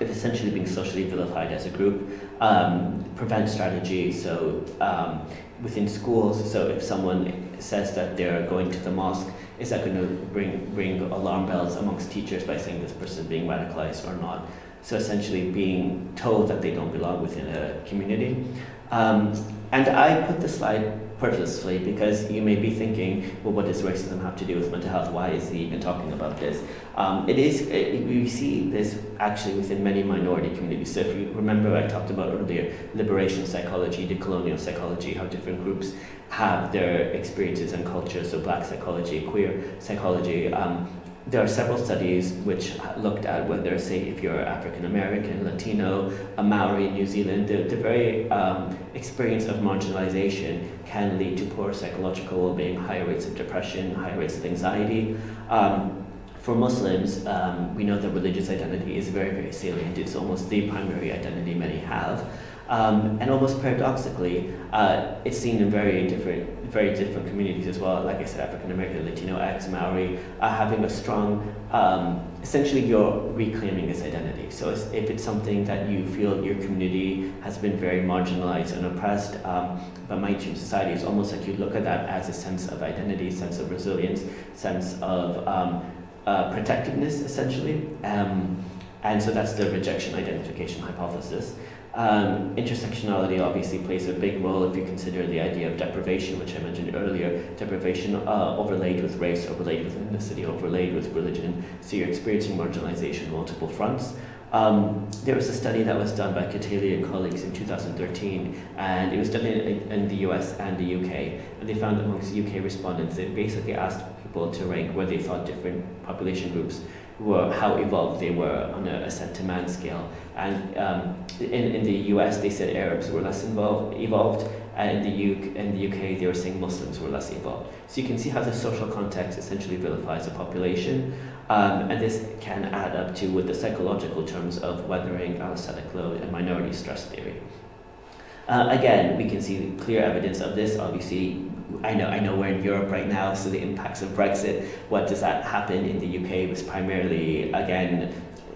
of essentially being socially vilified as a group. Um, prevent strategy, so um, within schools, so if someone says that they're going to the mosque, is that going to bring, ring alarm bells amongst teachers by saying this person is being radicalized or not? So essentially being told that they don't belong within a community. Um, and I put the slide purposefully because you may be thinking, well, what does racism have to do with mental health? Why is he even talking about this? Um, it is, it, we see this actually within many minority communities. So if you remember, I talked about earlier liberation psychology, decolonial psychology, how different groups have their experiences and cultures, so black psychology, queer psychology. Um, there are several studies which looked at whether, say, if you're African American, Latino, a Maori in New Zealand, the, the very um, experience of marginalization can lead to poor psychological well-being, higher rates of depression, higher rates of anxiety. Um, for Muslims, um, we know that religious identity is very, very salient. It's almost the primary identity many have. Um, and almost paradoxically, uh, it's seen in very different, very different communities as well. Like I said, African American, Latino, X, Maori, are having a strong, um, essentially you're reclaiming this identity. So if it's something that you feel your community has been very marginalized and oppressed um, by mainstream society, it's almost like you look at that as a sense of identity, sense of resilience, sense of um, uh, protectiveness, essentially. Um, and so that's the rejection identification hypothesis. Um, intersectionality obviously plays a big role if you consider the idea of deprivation, which I mentioned earlier. Deprivation uh, overlaid with race, overlaid with ethnicity, overlaid with religion. So you're experiencing marginalization on multiple fronts. Um, there was a study that was done by Kteily and colleagues in 2013, and it was done in, in, the US and the UK. And they found amongst UK respondents, they basically asked people to rank where they thought different population groups were, how evolved they were on a ascent to man scale. And um, in, in the US, they said Arabs were less involved, evolved, and in the, UK, in the UK, they were saying Muslims were less evolved. So you can see how the social context essentially vilifies a population. Um, and this can add up to with the psychological terms of weathering, allostatic load, and minority stress theory. Uh, again, we can see clear evidence of this. Obviously, I know, I know we're in Europe right now, so the impacts of Brexit, what does that happen in the UK was primarily, again,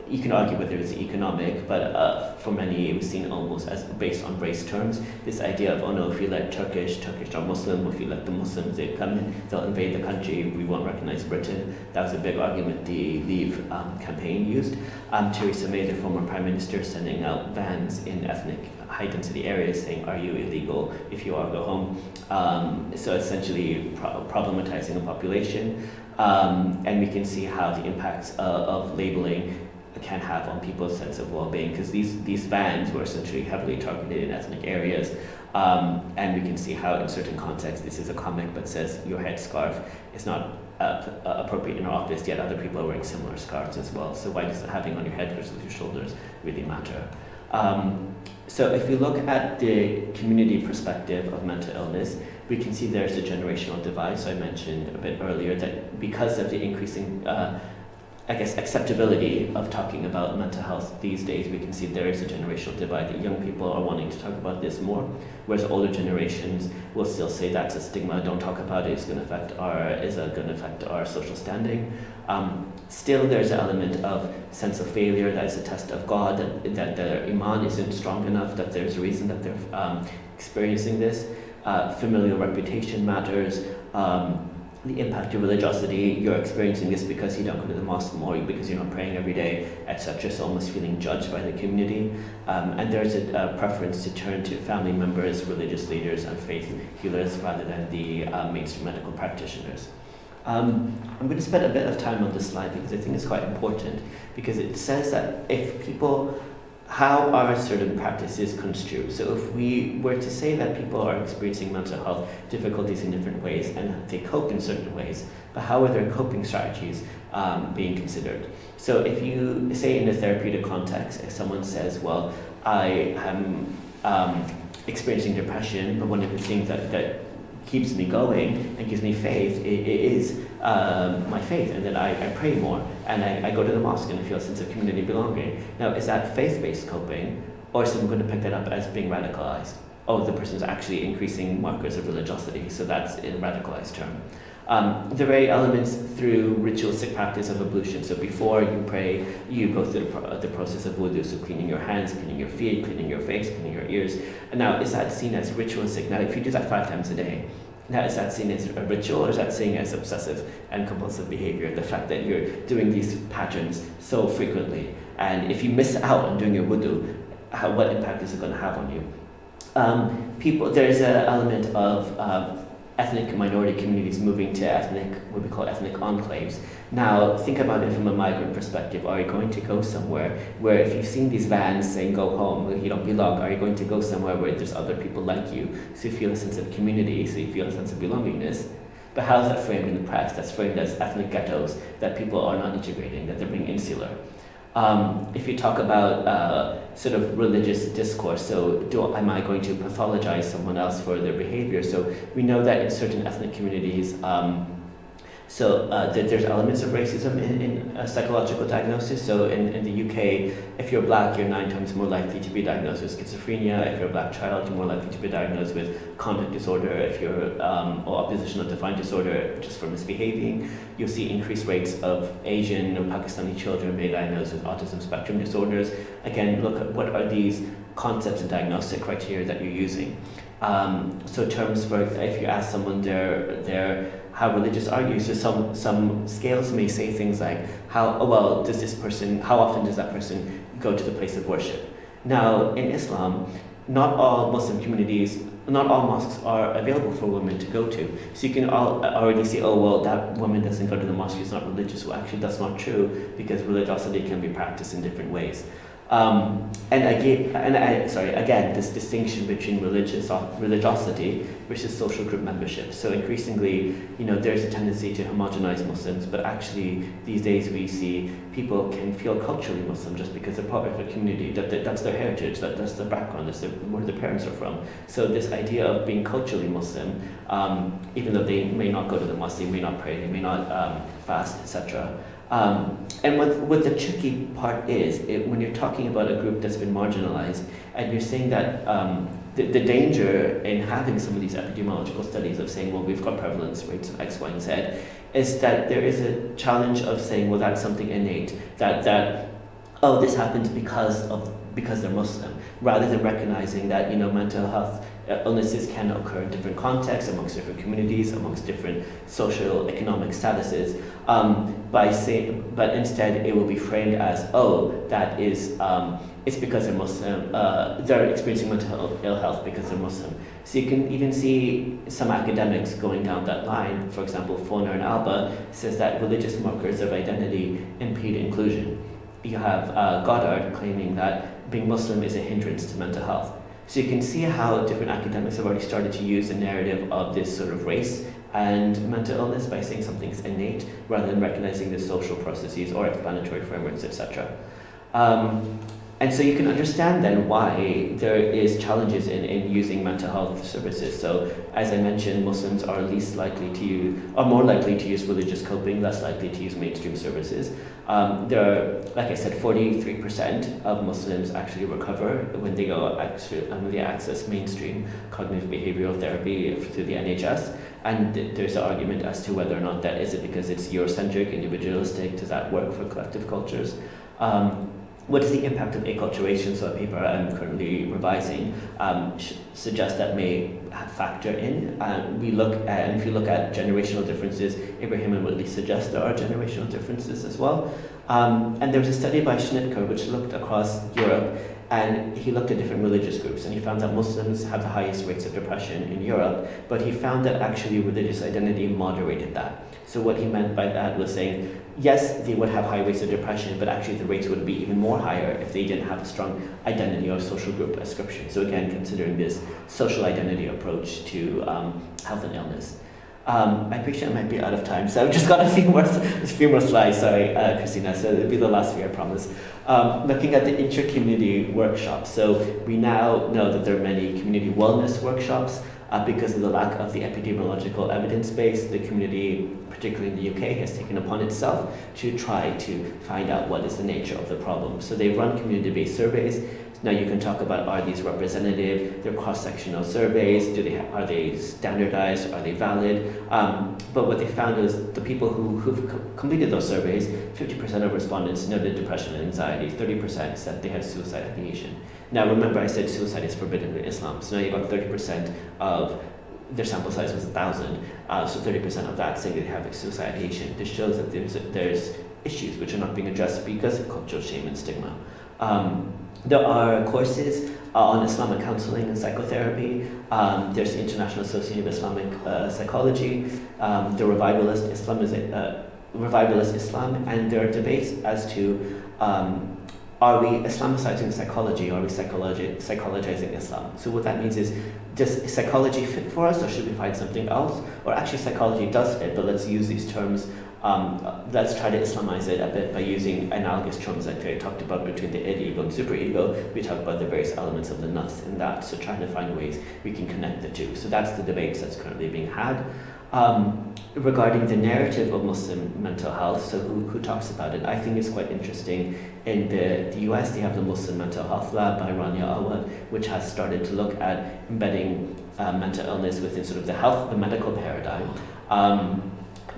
you can argue whether it's economic, but uh, for many it was seen almost as based on race terms. This idea of, oh no, if you let Turkish, Turkish are Muslim, if you let the Muslims, they come in, they'll invade the country, we won't recognize Britain. That was a big argument the Leave um, campaign used. Um, Theresa May, the former Prime Minister, sending out vans in ethnic high density areas saying, are you illegal? If you are, go home. Um, so essentially pro problematizing a population. Um, and we can see how the impacts uh, of labeling can have on people's sense of well-being because these, these bans were essentially heavily targeted in ethnic areas um, and we can see how in certain contexts this is a comic but says your headscarf is not uh, appropriate in our office yet other people are wearing similar scarves as well so why does having on your head versus your shoulders really matter um, so if we look at the community perspective of mental illness we can see there's a generational divide so I mentioned a bit earlier that because of the increasing uh, I guess, acceptability of talking about mental health these days, we can see there is a generational divide that young people are wanting to talk about this more, whereas older generations will still say that's a stigma, don't talk about it, it's going to affect our, is going to affect our social standing. Um, still, there's an element of sense of failure, that is a test of God, that, that their iman isn't strong enough, that there's a reason that they're um, experiencing this. Uh, familial reputation matters. Um, the impact of religiosity, you're experiencing this because you don't go to the mosque more, because you're not praying every day, etc. So almost feeling judged by the community. Um, and there's a, preference to turn to family members, religious leaders, and faith healers rather than the uh, mainstream medical practitioners. Um, I'm going to spend a bit of time on this slide because I think it's quite important because it says that if people how are certain practices construed? So if we were to say that people are experiencing mental health difficulties in different ways and they cope in certain ways, but how are their coping strategies um, being considered? So if you say in a therapeutic context, if someone says, well, I am um, experiencing depression, but one of the things that, that keeps me going and gives me faith it, it is um, my faith, and that I, I pray more, and I, I go to the mosque and I feel a sense of community belonging. Now, is that faith-based coping, or is someone going to pick that up as being radicalized? Oh, the person is actually increasing markers of religiosity, so that's a radicalized term. Um, the very elements through ritualistic practice of ablution. So before you pray, you go through the, pro the, process of wudu, so cleaning your hands, cleaning your feet, cleaning your face, cleaning your ears. And now, is that seen as ritualistic? Now, if you do that five times a day, now is that seen as a ritual or is that seen as obsessive and compulsive behavior? The fact that you're doing these patterns so frequently, and if you miss out on doing your wudu, how, what impact is it going to have on you? Um, people, there's an element of uh, ethnic minority communities moving to ethnic, what we call ethnic enclaves. Now, think about it from a migrant perspective. Are you going to go somewhere where if you've seen these vans saying go home, you don't belong, are you going to go somewhere where there's other people like you, so you feel a sense of community, so you feel a sense of belongingness? But how is that framed in the press? That's framed as ethnic ghettos, that people are not integrating, that they're being insular. Um, if you talk about uh, sort of religious discourse, so do, am I going to pathologize someone else for their behavior? So we know that in certain ethnic communities, um, so uh, there's elements of racism in, in psychological diagnosis. So in, in the UK, if you're black, you're nine times more likely to be diagnosed with schizophrenia. If you're a black child, you're more likely to be diagnosed with conduct disorder. If you're um, or oppositional defiant disorder, just for misbehaving, you'll see increased rates of Asian or Pakistani children being diagnosed with autism spectrum disorders. Again, look at what are these concepts and diagnostic criteria that you're using. Um, so terms for if you ask someone their their how religious are you? So some, some scales may say things like, how oh, well does this person, how often does that person go to the place of worship? Now, in Islam, not all Muslim communities, not all mosques are available for women to go to. So you can all, already say, oh, well, that woman doesn't go to the mosque, she's not religious. Well, actually, that's not true because religiosity can be practiced in different ways. Um, and again, and I, sorry, again, this distinction between religious religiosity versus social group membership. So increasingly, you know, there's a tendency to homogenize Muslims, but actually these days we see people can feel culturally Muslim just because they're part of a community. That, that that's their heritage. That that's their background. That's their, where their parents are from. So this idea of being culturally Muslim, um, even though they may not go to the mosque, they may not pray, they may not um, fast, etc. Um, and what, what the tricky part is, it, when you're talking about a group that's been marginalized, and you're saying that um, the, the danger in having some of these epidemiological studies of saying, well, we've got prevalence rates of X, Y, and Z, is that there is a challenge of saying, well, that's something innate, that, that oh, this happens because of because they're Muslim, rather than recognizing that you know mental health illnesses can occur in different contexts, amongst different communities, amongst different social economic statuses. Um, by say, but instead it will be framed as, oh, that is, um, it's because they're Muslim, uh, they're experiencing mental ill health because they're Muslim. So you can even see some academics going down that line. For example, Foner and Alba says that religious markers of identity impede inclusion. You have uh, Goddard claiming that being Muslim is a hindrance to mental health. So you can see how different academics have already started to use the narrative of this sort of race and mental illness by saying something's innate rather than recognizing the social processes or explanatory frameworks, etc. Um, and so you can understand then why there is challenges in, in using mental health services. So as I mentioned, Muslims are least likely to use, are more likely to use religious coping, less likely to use mainstream services. Um, there are, like I said, 43% of Muslims actually recover when they go actually, when they access mainstream cognitive behavioral therapy through the NHS. And there's an argument as to whether or not that is it because it's Eurocentric, individualistic, does that work for collective cultures? Um, what is the impact of acculturation? So a paper I'm currently revising um, suggests that may factor in. And we look at, and if you look at generational differences, Ibrahim and Whitley suggest there are generational differences as well. Um, and there was a study by Schnitker which looked across Europe and he looked at different religious groups and he found that Muslims have the highest rates of depression in Europe, but he found that actually religious identity moderated that. So what he meant by that was saying yes, they would have high rates of depression, but actually the rates would be even more higher if they didn't have a strong identity or social group ascription. So again, considering this social identity approach to um, health and illness. Um, I appreciate I might be out of time, so I've just got a few more, a few more slides, sorry, uh, Christina, so it'll be the last few, I promise. Um, looking at the inter-community workshops, so we now know that there are many community wellness workshops, uh, because of the lack of the epidemiological evidence base, the community, particularly in the UK, has taken upon itself to try to find out what is the nature of the problem. So they run community-based surveys. Now you can talk about are these representative, they're cross-sectional surveys, do they are they standardized, are they valid? Um, but what they found is the people who, who've co completed those surveys, 50% of respondents noted depression and anxiety, 30% said they had suicide ideation. Now remember I said suicide is forbidden in Islam, so now you've got 30% of their sample size was 1,000, uh, so 30% of that saying they have suicide ideation. This shows that there's, there's issues which are not being addressed because of cultural shame and stigma. Um, there are courses uh, on Islamic counseling and psychotherapy. Um, there's the International Association of Islamic uh, Psychology, um, the Revivalist Islam, is, uh, Revivalist Islam, and there are debates as to um, are we Islamicizing psychology are we psychologi psychologizing Islam? So what that means is, does psychology fit for us or should we find something else? Or actually psychology does fit, but let's use these terms, um, let's try to Islamize it a bit by using analogous terms like I talked about between the id ego and superego. We talk about the various elements of the nafs in that, so trying to find ways we can connect the two. So that's the debates that's currently being had. Um, regarding the narrative of Muslim mental health, so who, who talks about it, I think it's quite interesting. In the, the US, they have the Muslim Mental Health Lab by Rania Awaad, which has started to look at embedding uh, mental illness within sort of the health, the medical paradigm. Um,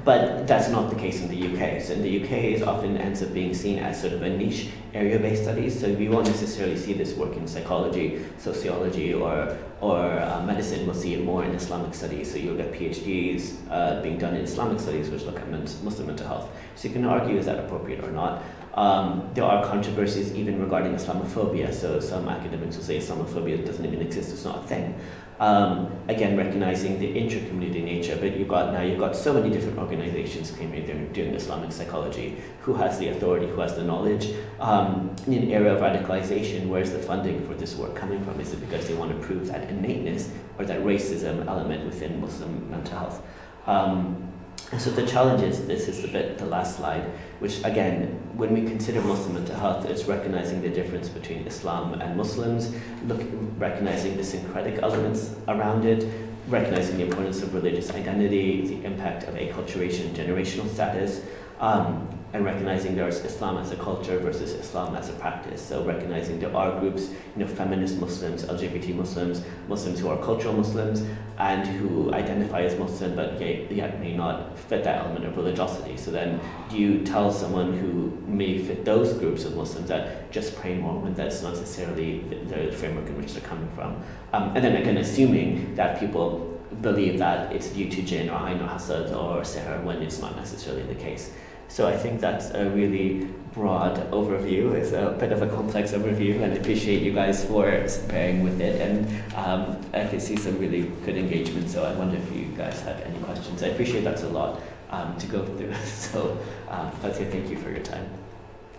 but that's not the case in the UK. So in the UK, it often ends up being seen as sort of a niche area-based studies. So we won't necessarily see this work in psychology, sociology, or or uh, medicine. We'll see it more in Islamic studies. So you'll get PhDs uh, being done in Islamic studies, which look at Muslim mental health. So you can argue is that appropriate or not. Um, there are controversies even regarding Islamophobia. So some academics will say Islamophobia doesn't even exist; it's not a thing. Um, again, recognizing the intra-community nature, but you've got now you've got so many different organizations claiming they're doing Islamic psychology. Who has the authority? Who has the knowledge? Um, in an era of radicalization, where's the funding for this work coming from? Is it because they want to prove that innateness or that racism element within Muslim mental health? Um, and so the challenge is, this is the bit, the last slide, which again, when we consider Muslim mental health, it's recognizing the difference between Islam and Muslims, look, recognizing the syncretic elements around it, recognizing the importance of religious identity, the impact of acculturation, generational status, Um, and recognizing there's Islam as a culture versus Islam as a practice. So recognizing there are groups, you know, feminist Muslims, LGBT Muslims, Muslims who are cultural Muslims, and who identify as Muslim but yet, yet may not fit that element of religiosity. So then, do you tell someone who may fit those groups of Muslims that just pray more when that's not necessarily the, the framework in which they're coming from? Um, and then again, assuming that people believe that it's due to jinn or ayn or hasad or sihr when it's not necessarily the case. So I think that's a really broad overview. It's a bit of a complex overview, and I appreciate you guys for bearing with it. And um, I can see some really good engagement. So I wonder if you guys have any questions. I appreciate that's a lot um, to go through. So um, that's it. Thank you for your time.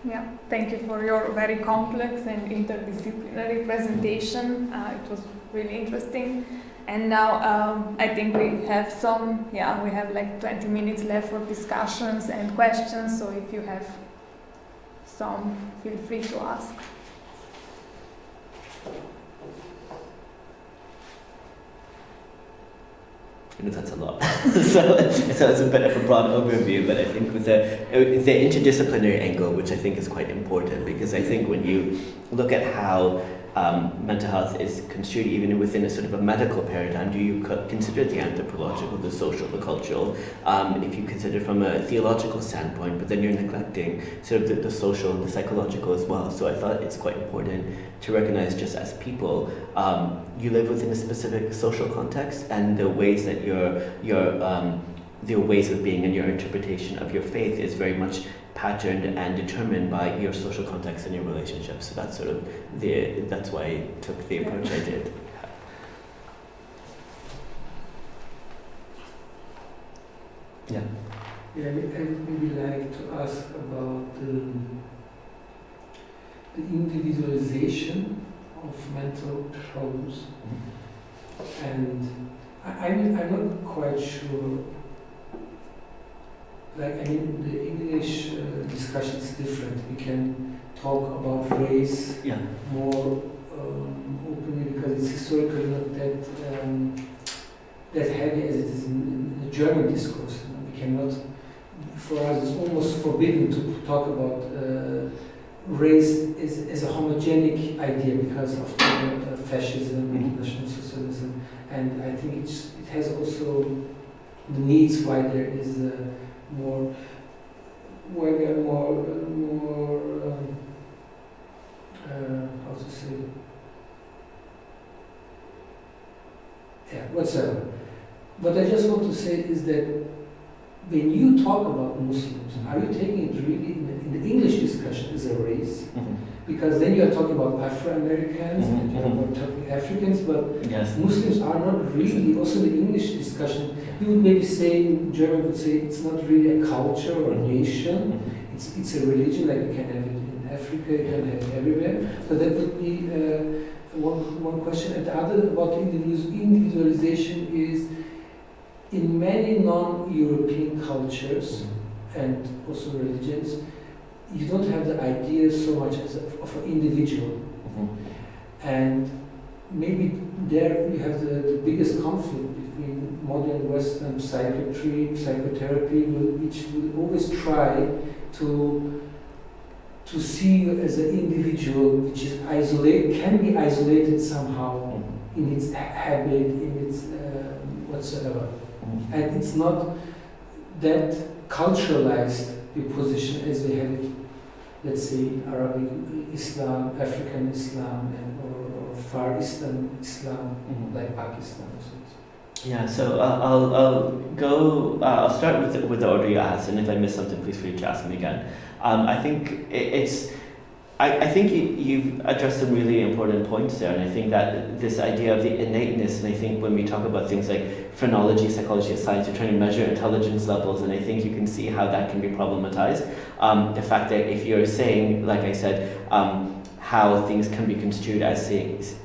Yeah, thank you for your very complex and interdisciplinary presentation. Uh, it was really interesting. And now um, I think we have some, yeah, we have like 20 minutes left for discussions and questions. So if you have some, feel free to ask. Know that's a lot. so, so it's a bit of a broad overview, but I think with the, the interdisciplinary angle, which I think is quite important, because I think when you look at how um, mental health is construed even within a sort of a medical paradigm? Do you consider the anthropological, the social, the cultural? Um, if you consider from a theological standpoint, but then you're neglecting sort of the, the, social and the psychological as well. So I thought it's quite important to recognize just as people, um, you live within a specific social context and the ways that your your um, your ways of being and your interpretation of your faith is very much patterned and determined by your social context and your relationships. So that's sort of the that's why I took the approach I did. Yeah. Yeah, I would maybe like to ask about um, the individualization of mental problems, mm-hmm. and I, I'm, I'm not quite sure like I mean, the English uh, discussion is different. We can talk about race yeah. more um, openly because it's historically not that um, that heavy as it is in, the German discourse. You know, we cannot, for us, it's almost forbidden to talk about uh, race as, as a homogenic idea because of the, uh, fascism mm -hmm. and national socialism. And I think it's, it has also the needs why there is. Uh, more you're more more um, uh, how to say yeah whatsoever. What I just want to say is that when you talk about Muslims, are you taking it really in the, in the English discussion as a race? Mm-hmm. Because then you are talking about Afro Americans mm-hmm. and you are mm-hmm. talking Africans, but yes. Muslims are not really. Also, the English discussion you would maybe say, German would say, it's not really a culture or a nation, mm-hmm. it's, it's a religion, like you can have it in Africa, you can have it everywhere. So that would be uh, one, one question. And the other about individualization is in many non-European cultures mm-hmm. and also religions, you don't have the idea so much as a, of an individual. Mm-hmm. And maybe there you have the, the biggest conflict between modern Western psychiatry, psychotherapy, which will always try to to see you as an individual which is isolated, can be isolated somehow mm-hmm. in its habit, in its uh, whatsoever. Mm-hmm. And it's not that culturalized the position as we have it, let's say, Arabic Islam, African Islam, and, or, or Far Eastern Islam, mm-hmm. like Pakistan. Yeah, so uh, I'll, I'll go, uh, I'll start with the, with the order you asked, and if I miss something, please feel free to ask me again. Um, I think it, it's, I, I think you, you've addressed some really important points there, and I think that this idea of the innateness, and I think when we talk about things like phrenology, psychology of science, you're trying to measure intelligence levels, and I think you can see how that can be problematized. Um, the fact that if you're saying, like I said, um, how things can be construed as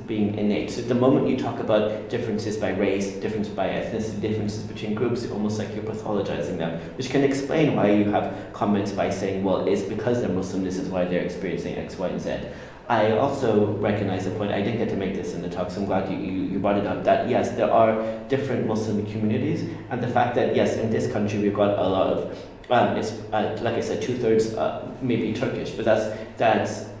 being innate. So the moment you talk about differences by race, differences by ethnicity, differences between groups, it's almost like you're pathologizing them, which can explain why you have comments by saying, well, it's because they're Muslim, this is why they're experiencing X, Y, and Z. I also recognize the point, I didn't get to make this in the talk, so I'm glad you, you, you brought it up, that yes, there are different Muslim communities, and the fact that, yes, in this country we've got a lot of, um, it's, uh, like I said, two-thirds uh, maybe Turkish, but that's, that's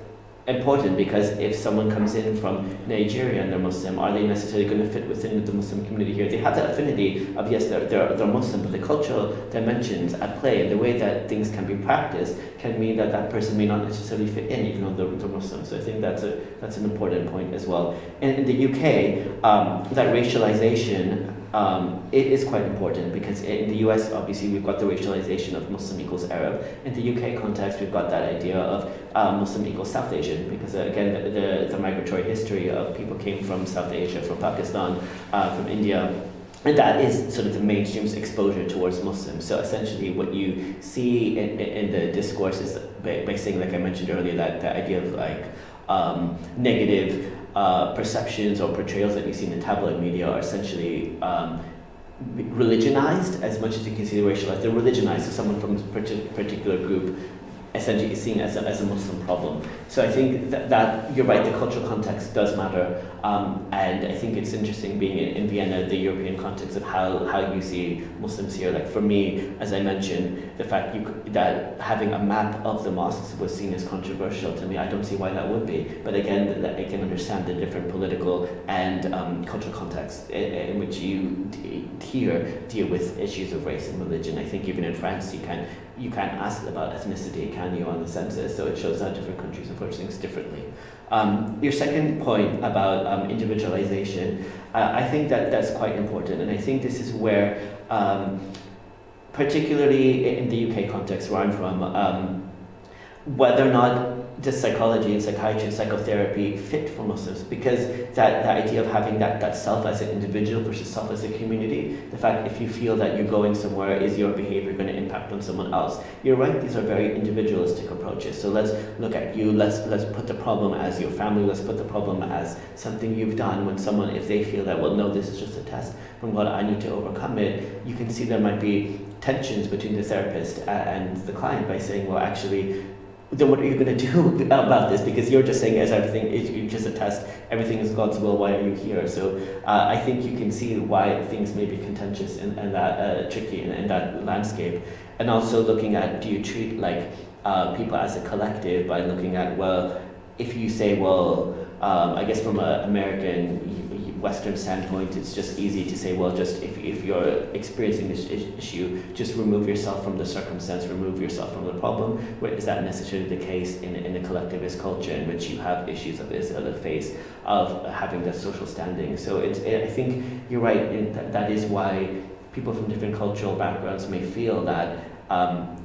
important because if someone comes in from Nigeria and they're Muslim, are they necessarily going to fit within the Muslim community here? They have that affinity of, yes, they're, they're, they're Muslim, but the cultural dimensions at play and the way that things can be practiced can mean that that person may not necessarily fit in, even though they're, they're Muslim. So I think that's, a, that's an important point as well. And in the UK, um, that racialization um, it is quite important because in the US, obviously, we've got the racialization of Muslim equals Arab. In the UK context, we've got that idea of uh, Muslim equals South Asian because, uh, again, the, the, the, migratory history of people came from South Asia, from Pakistan, uh, from India. And that is sort of the mainstream's exposure towards Muslims. So essentially, what you see in, in the discourse is saying, like I mentioned earlier, that the idea of like um, negative uh, perceptions or portrayals that you see in the tabloid media are essentially um, religionized as much as you can see racialized. They're religionized, so someone from a particular group essentially is seen as a, as a Muslim problem. So I think that, that you're right, the cultural context does matter. Um, and I think it's interesting being in, in, Vienna, the European context of how, how you see Muslims here. Like for me, as I mentioned, the fact you, that having a map of the mosques was seen as controversial to me, I don't see why that would be. But again, that I can understand the different political and um, cultural context in, in which you here deal with issues of race and religion. I think even in France, you can you can't ask about ethnicity, can you, on the census? So it shows how different countries approach things differently. Um, your second point about um, individualization, uh, I think that that's quite important, and I think this is where, um, particularly in the UK context where I'm from, um, whether or not does psychology and psychiatry and psychotherapy fit for Muslims? Because that, that idea of having that, that self as an individual versus self as a community, the fact if you feel that you're going somewhere, is your behavior going to impact on someone else? You're right, these are very individualistic approaches. So let's look at you, let's, let's put the problem as your family, let's put the problem as something you've done when someone, if they feel that, well, no, this is just a test from God, I need to overcome it, you can see there might be tensions between the therapist and the client by saying, well, actually, then what are you going to do about this? Because you're just saying, as everything is just a test, everything is God's will, why are you here? So uh, I think you can see why things may be contentious and, and that uh, tricky in, in, that landscape. And also looking at, do you treat like uh, people as a collective by looking at, well, if you say, well, um, I guess from an American Western standpoint, it's just easy to say, well, just if, if you're experiencing this issue, just remove yourself from the circumstance, remove yourself from the problem. Is that necessarily the case in, in a collectivist culture in which you have issues of this other face of having that social standing? So it's, I think you're right, it, that is why people from different cultural backgrounds may feel that um,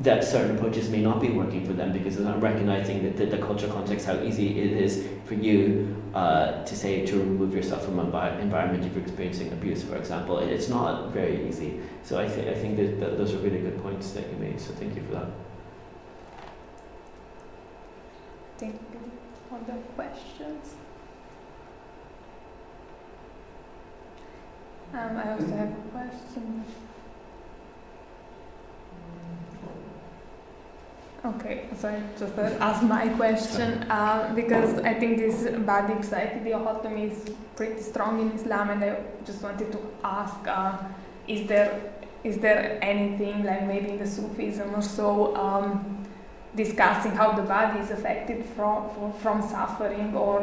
that certain approaches may not be working for them because they're not recognizing that the, the cultural context, how easy it is for you uh, to say to remove yourself from an environment if you're experiencing abuse, for example. It's not very easy. So I, th- I think that, that those are really good points that you made. So thank you for that. Thank you. Other questions? Um, I also have a question. Okay, so I just uh, ask my question uh, because I think this body psyche dichotomy is pretty strong in Islam, and I just wanted to ask: uh, Is there is there anything like maybe in the Sufism or so um, discussing how the body is affected from from suffering, or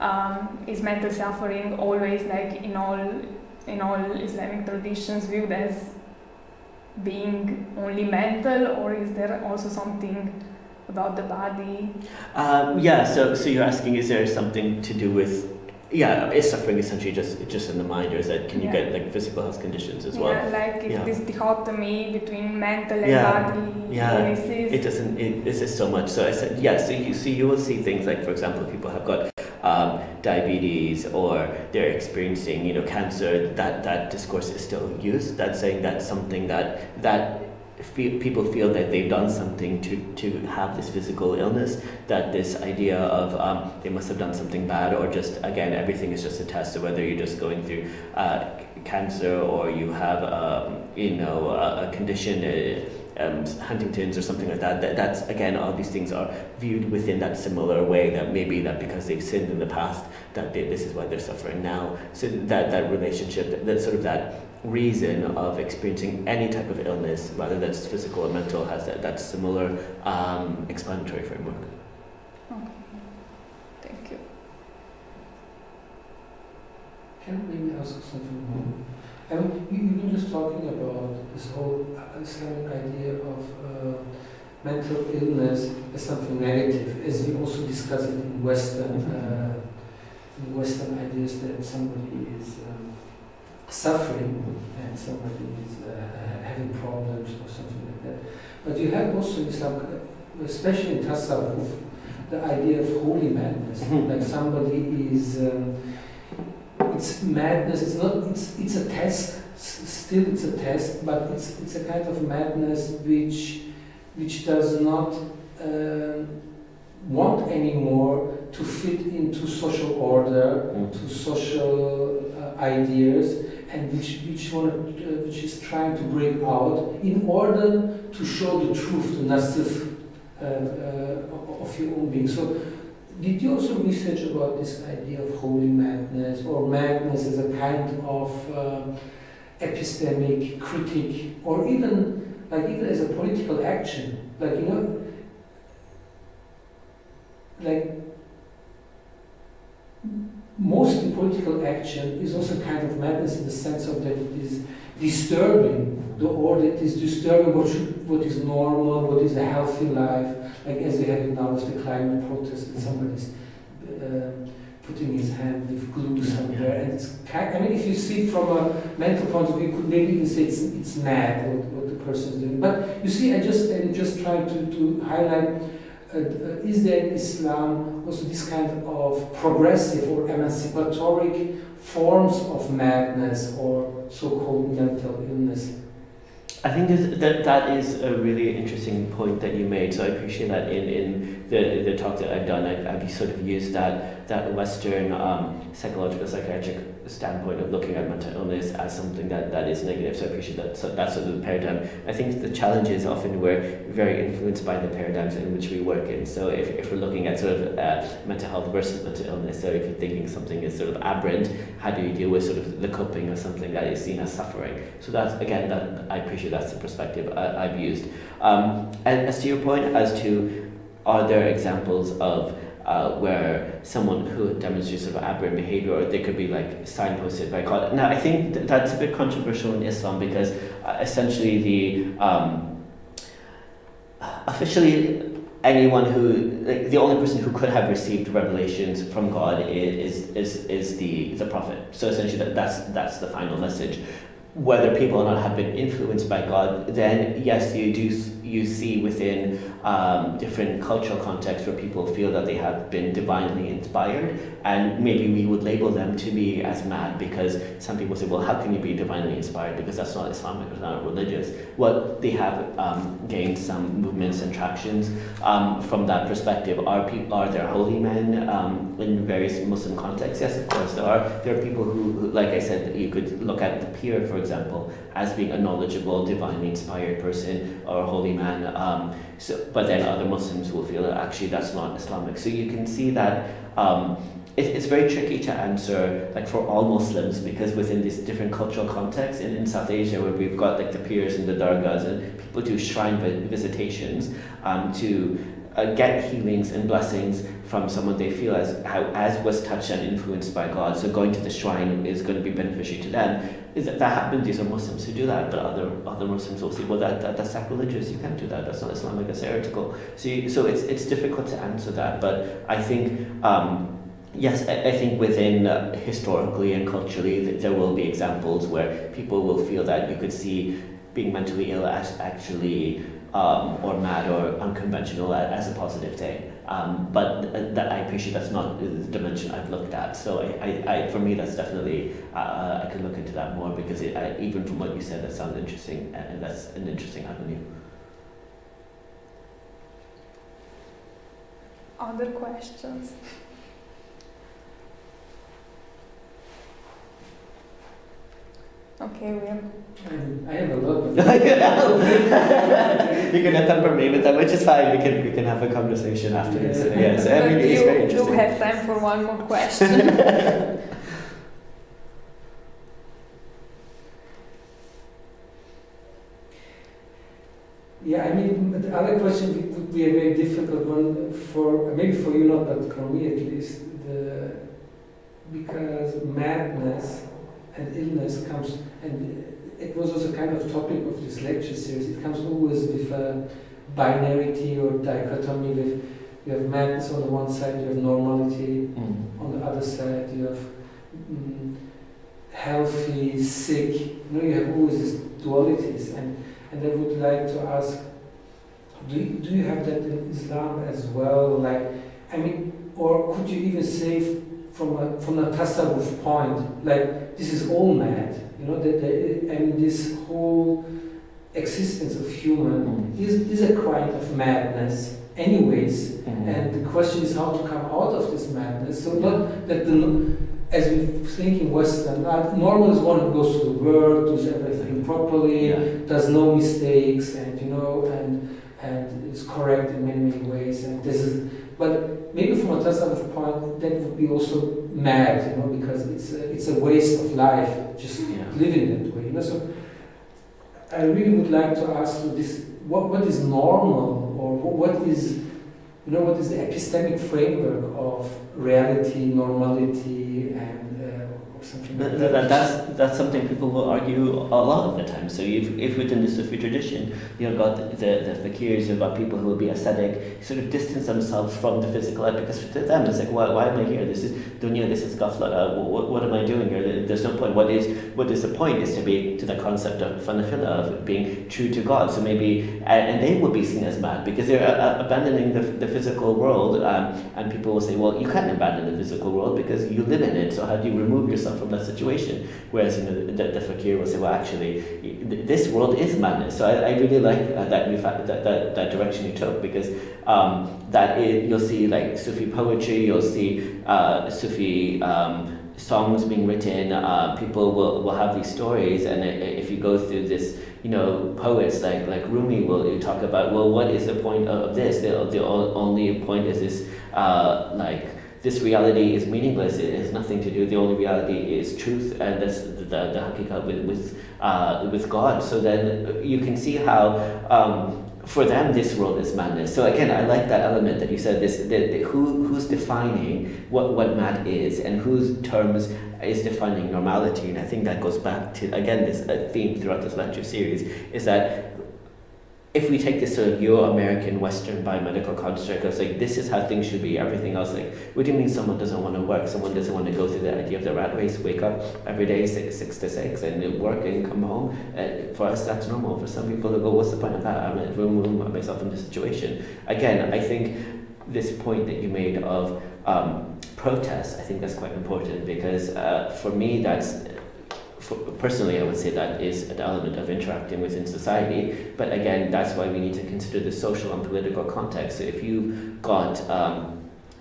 um, is mental suffering always like in all in all Islamic traditions viewed as being only mental, or is there also something about the body? Um, yeah, so so you're asking, is there something to do with yeah, is suffering essentially just just in the mind, or is that can you yeah. get like physical health conditions as well? Yeah, like if yeah. this dichotomy between mental and yeah. body. Yeah, it doesn't. It, it's just so much. So I said, yeah. So you see, you will see things like, for example, people have got um, diabetes or they're experiencing you know cancer that that discourse is still used that's saying that's something that that feel, people feel that they've done something to, to have this physical illness, that this idea of um, they must have done something bad, or just, again, everything is just a test of whether you're just going through uh, cancer or you have, um, you know, a, a condition. Uh, um, Huntington's or something like that, that. That's again, all these things are viewed within that similar way. That maybe that because they've sinned in the past, that they, this is why they're suffering now. So that that relationship, that, that sort of that reason of experiencing any type of illness, whether that's physical or mental, has that, that similar um, explanatory framework. Okay. Thank you. Can I maybe ask something more? And you, been just talking about this whole Islamic idea of uh, mental illness as something negative, as we also discuss it in Western, uh, in Western ideas that somebody is um, suffering and somebody is uh, having problems or something like that. But you have also in Islam, especially in Tasawwuf, the idea of holy madness, Mhm. like somebody is. Um, it's madness. It's not. It's it's a test. Still, it's a test, but it's it's a kind of madness which which does not um want anymore to fit into social order, Mm. to social uh, ideas, and which which one uh, which is trying to break out in order to show the truth, the nasif uh, uh, of your own being. So. Did you also research about this idea of holy madness or madness as a kind of um, epistemic critique or even like even as a political action? Like you know, like mostly political action is also kind of madness in the sense of that it is disturbing the order, it is disturbing what should, what is normal, what is a healthy life, like as we have now with the climate protest, and somebody's uh, putting his hand with glue somewhere, and it's kind. I mean, if you see it from a mental point of view, you could maybe even say it's it's mad what, what the person is doing. But you see, I just I'm just trying to to highlight. Uh, uh, is there in Islam also this kind of progressive or emancipatory forms of madness or so-called mental illness? I think this, that that is a really interesting point that you made. So I appreciate that in, in the, the talk that I've done, I've, I've sort of used that that Western um, psychological psychiatric standpoint of looking at mental illness as something that, that is negative. So I appreciate that. So that's sort of the paradigm. I think the challenge is often we're very influenced by the paradigms in which we work in. So if, if we're looking at sort of uh, mental health versus mental illness, so if you're thinking something is sort of aberrant, how do you deal with sort of the coping of something that is seen as suffering? So that's again that I appreciate that's the perspective I, I've used. Um, and as to your point as to are there examples of uh, where someone who demonstrates sort of aberrant behavior, or they could be like signposted by God. Now, I think th- that's a bit controversial in Islam because uh, essentially the um, officially anyone who like, the only person who could have received revelations from God is is is the the prophet. So essentially, that, that's that's the final message. Whether people or not have been influenced by God, then yes, you do you see within um, different cultural contexts where people feel that they have been divinely inspired, and maybe we would label them to be as mad because some people say, well, how can you be divinely inspired because that's not Islamic, it's not religious. Well, they have um, gained some movements and tractions um, from that perspective. Are people are there holy men um, in various Muslim contexts? Yes, of course there are. There are people who, who, like I said, you could look at the pir, for example, as being a knowledgeable, divinely inspired person or a holy Um, so, but then other Muslims will feel that actually that's not Islamic. So you can see that um, it, it's very tricky to answer like for all Muslims because within these different cultural contexts in, in South Asia where we've got like the pirs and the dargahs and people do shrine vi- visitations um, to uh, get healings and blessings from someone they feel as how as was touched and influenced by God. So going to the shrine is going to be beneficial to them. Is that, that happens? These are Muslims who do that, but other other Muslims will say, well, that, that that's sacrilegious. You can't do that. That's not Islamic. That's heretical. So you, so it's it's difficult to answer that. But I think. Um, Yes, I, I think within uh, historically and culturally, th- there will be examples where people will feel that you could see being mentally ill as actually um, or mad or unconventional a- as a positive thing. Um, but th- that I appreciate that's not the dimension I've looked at. So I, I, I for me, that's definitely uh, I could look into that more because it, I, even from what you said, that sounds interesting, and that's an interesting avenue. Other questions? Okay, William. I have a lot. you can pamper me with that, which is fine. We can we can have a conversation afterwards. Yeah. Yes, I mean, it's very interesting. You have time for one more question. yeah, I mean, the other question would be a very difficult one for maybe for you not, but for me at least. The because madness and illness comes, and it was also kind of topic of this lecture series, it comes always with a binarity or dichotomy with you have madness on the one side, you have normality mm. on the other side, you have mm, healthy, sick, you know, you have always these dualities. And, and I would like to ask, do you, do you have that in Islam as well? Like, I mean, or could you even say from a, from a tasawwuf point, like this is all mad, you know, that, that I mean this whole existence of human mm. is, is a kind of madness anyways, mm. and the question is how to come out of this madness. So not that the, as we think in Western, normal is one who goes to the work, does everything properly, yeah. does no mistakes, and you know, and and is correct in many many ways, and this is but maybe from a Tasawwuf point, that would be also mad, you know, because it's a, it's a waste of life just yeah. living that way, you know. So I really would like to ask you this: what what is normal, or what is, you know, what is the epistemic framework of reality, normality, and something like that. That's, that's something people will argue a lot of the time. So if, if within the Sufi tradition, you've got the, the, the fakirs, you've got people who will be ascetic, sort of distance themselves from the physical life because to them it's like, why, why am I here? This is dunya, this is ghafla, uh, what, what am I doing here? There's no point. What is, what is the point is to be to the concept of fana fillah, of being true to God. So maybe, and they will be seen as mad because they're uh, abandoning the, the physical world um, and people will say, well, you can't abandon the physical world because you live in it. So how do you remove yourself from that situation. Whereas you know, the, the fakir will say, well, actually, this world is madness. So I, I really like uh, that, that, that, that direction you took because um, you'll see like Sufi poetry, you'll see uh, Sufi um, songs being written, uh, people will, will have these stories, and if you go through this, you know, poets like like Rumi will talk about, well, what is the point of, this? The, the only point is this, uh, like, this reality is meaningless. It has nothing to do. The only reality is truth, and that's the the, the hakika with with uh, with God. So then you can see how. Um, for them, this world is madness. So again, I like that element that you said. This that, who who's defining what what mad is, and whose terms is defining normality. And I think that goes back to again this theme throughout this lecture series is that if we take this sort of Euro-American Western biomedical construct of like this is how things should be, everything else like what do you mean someone doesn't want to work? Someone doesn't want to go through the idea of the rat race, wake up every day six six to six and work and come home. Uh, for us that's normal. For some people they go, what's the point of that? I'm room room myself in this situation. Again, I think this point that you made of um, protest, I think that's quite important because uh, for me that's personally, I would say that is an element of interacting within society. But again, that's why we need to consider the social and political context. So if you've got um,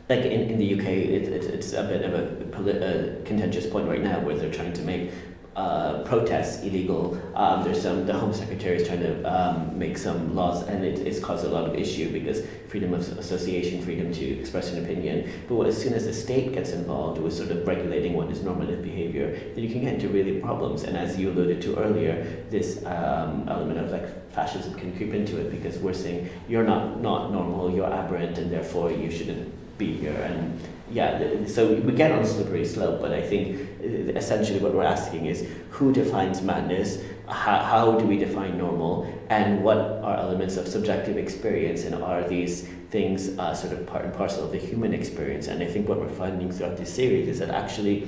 like in, in the UK, it, it, it's a bit of a, a, contentious point right now where they're trying to make uh, protests illegal. Um, there's some the Home Secretary is trying to um, make some laws, and it, it's caused a lot of issue because freedom of association, freedom to express an opinion. But as soon as the state gets involved with sort of regulating what is normative behavior, then you can get into really problems. And as you alluded to earlier, this um, element of like fascism can creep into it because we're saying you're not not normal, you're aberrant, and therefore you shouldn't be here. And yeah, so we get on a slippery slope, but I think essentially what we're asking is who defines madness, how, how do we define normal, and what are elements of subjective experience, and are these things uh, sort of part and parcel of the human experience? And I think what we're finding throughout this series is that actually,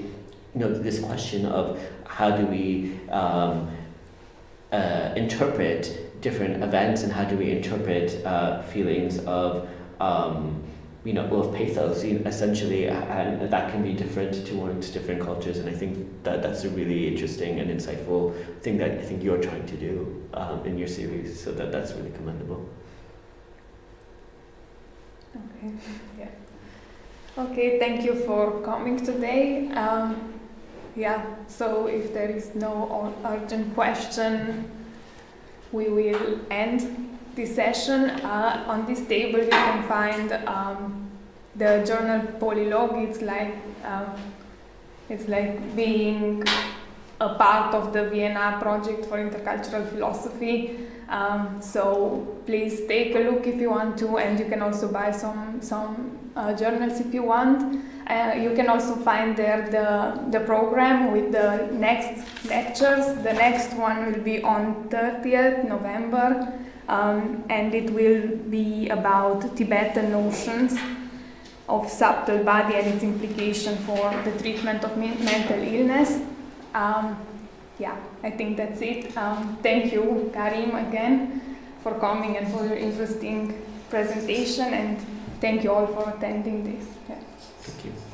you know, this question of how do we um, uh, interpret different events and how do we interpret uh, feelings of um, you know, of pathos, essentially, and that can be different to towards different cultures. And I think that that's a really interesting and insightful thing that I think you're trying to do um, in your series. So that that's really commendable. Okay. Yeah. Okay. Thank you for coming today. Um, yeah. So if there is no urgent question, we will end this session. Uh, on this table you can find um, the journal Polylog. It's like um, it's like being a part of the Vienna project for intercultural philosophy. Um, so please take a look if you want to, and you can also buy some some uh, journals if you want. Uh, you can also find there the, the program with the next lectures. The next one will be on 30th November um, and it will be about Tibetan notions of subtle body and its implication for the treatment of mental illness. Um, yeah, I think that's it. Um, thank you, Karim, again for coming and for your interesting presentation, and thank you all for attending this. Yeah. Thank you.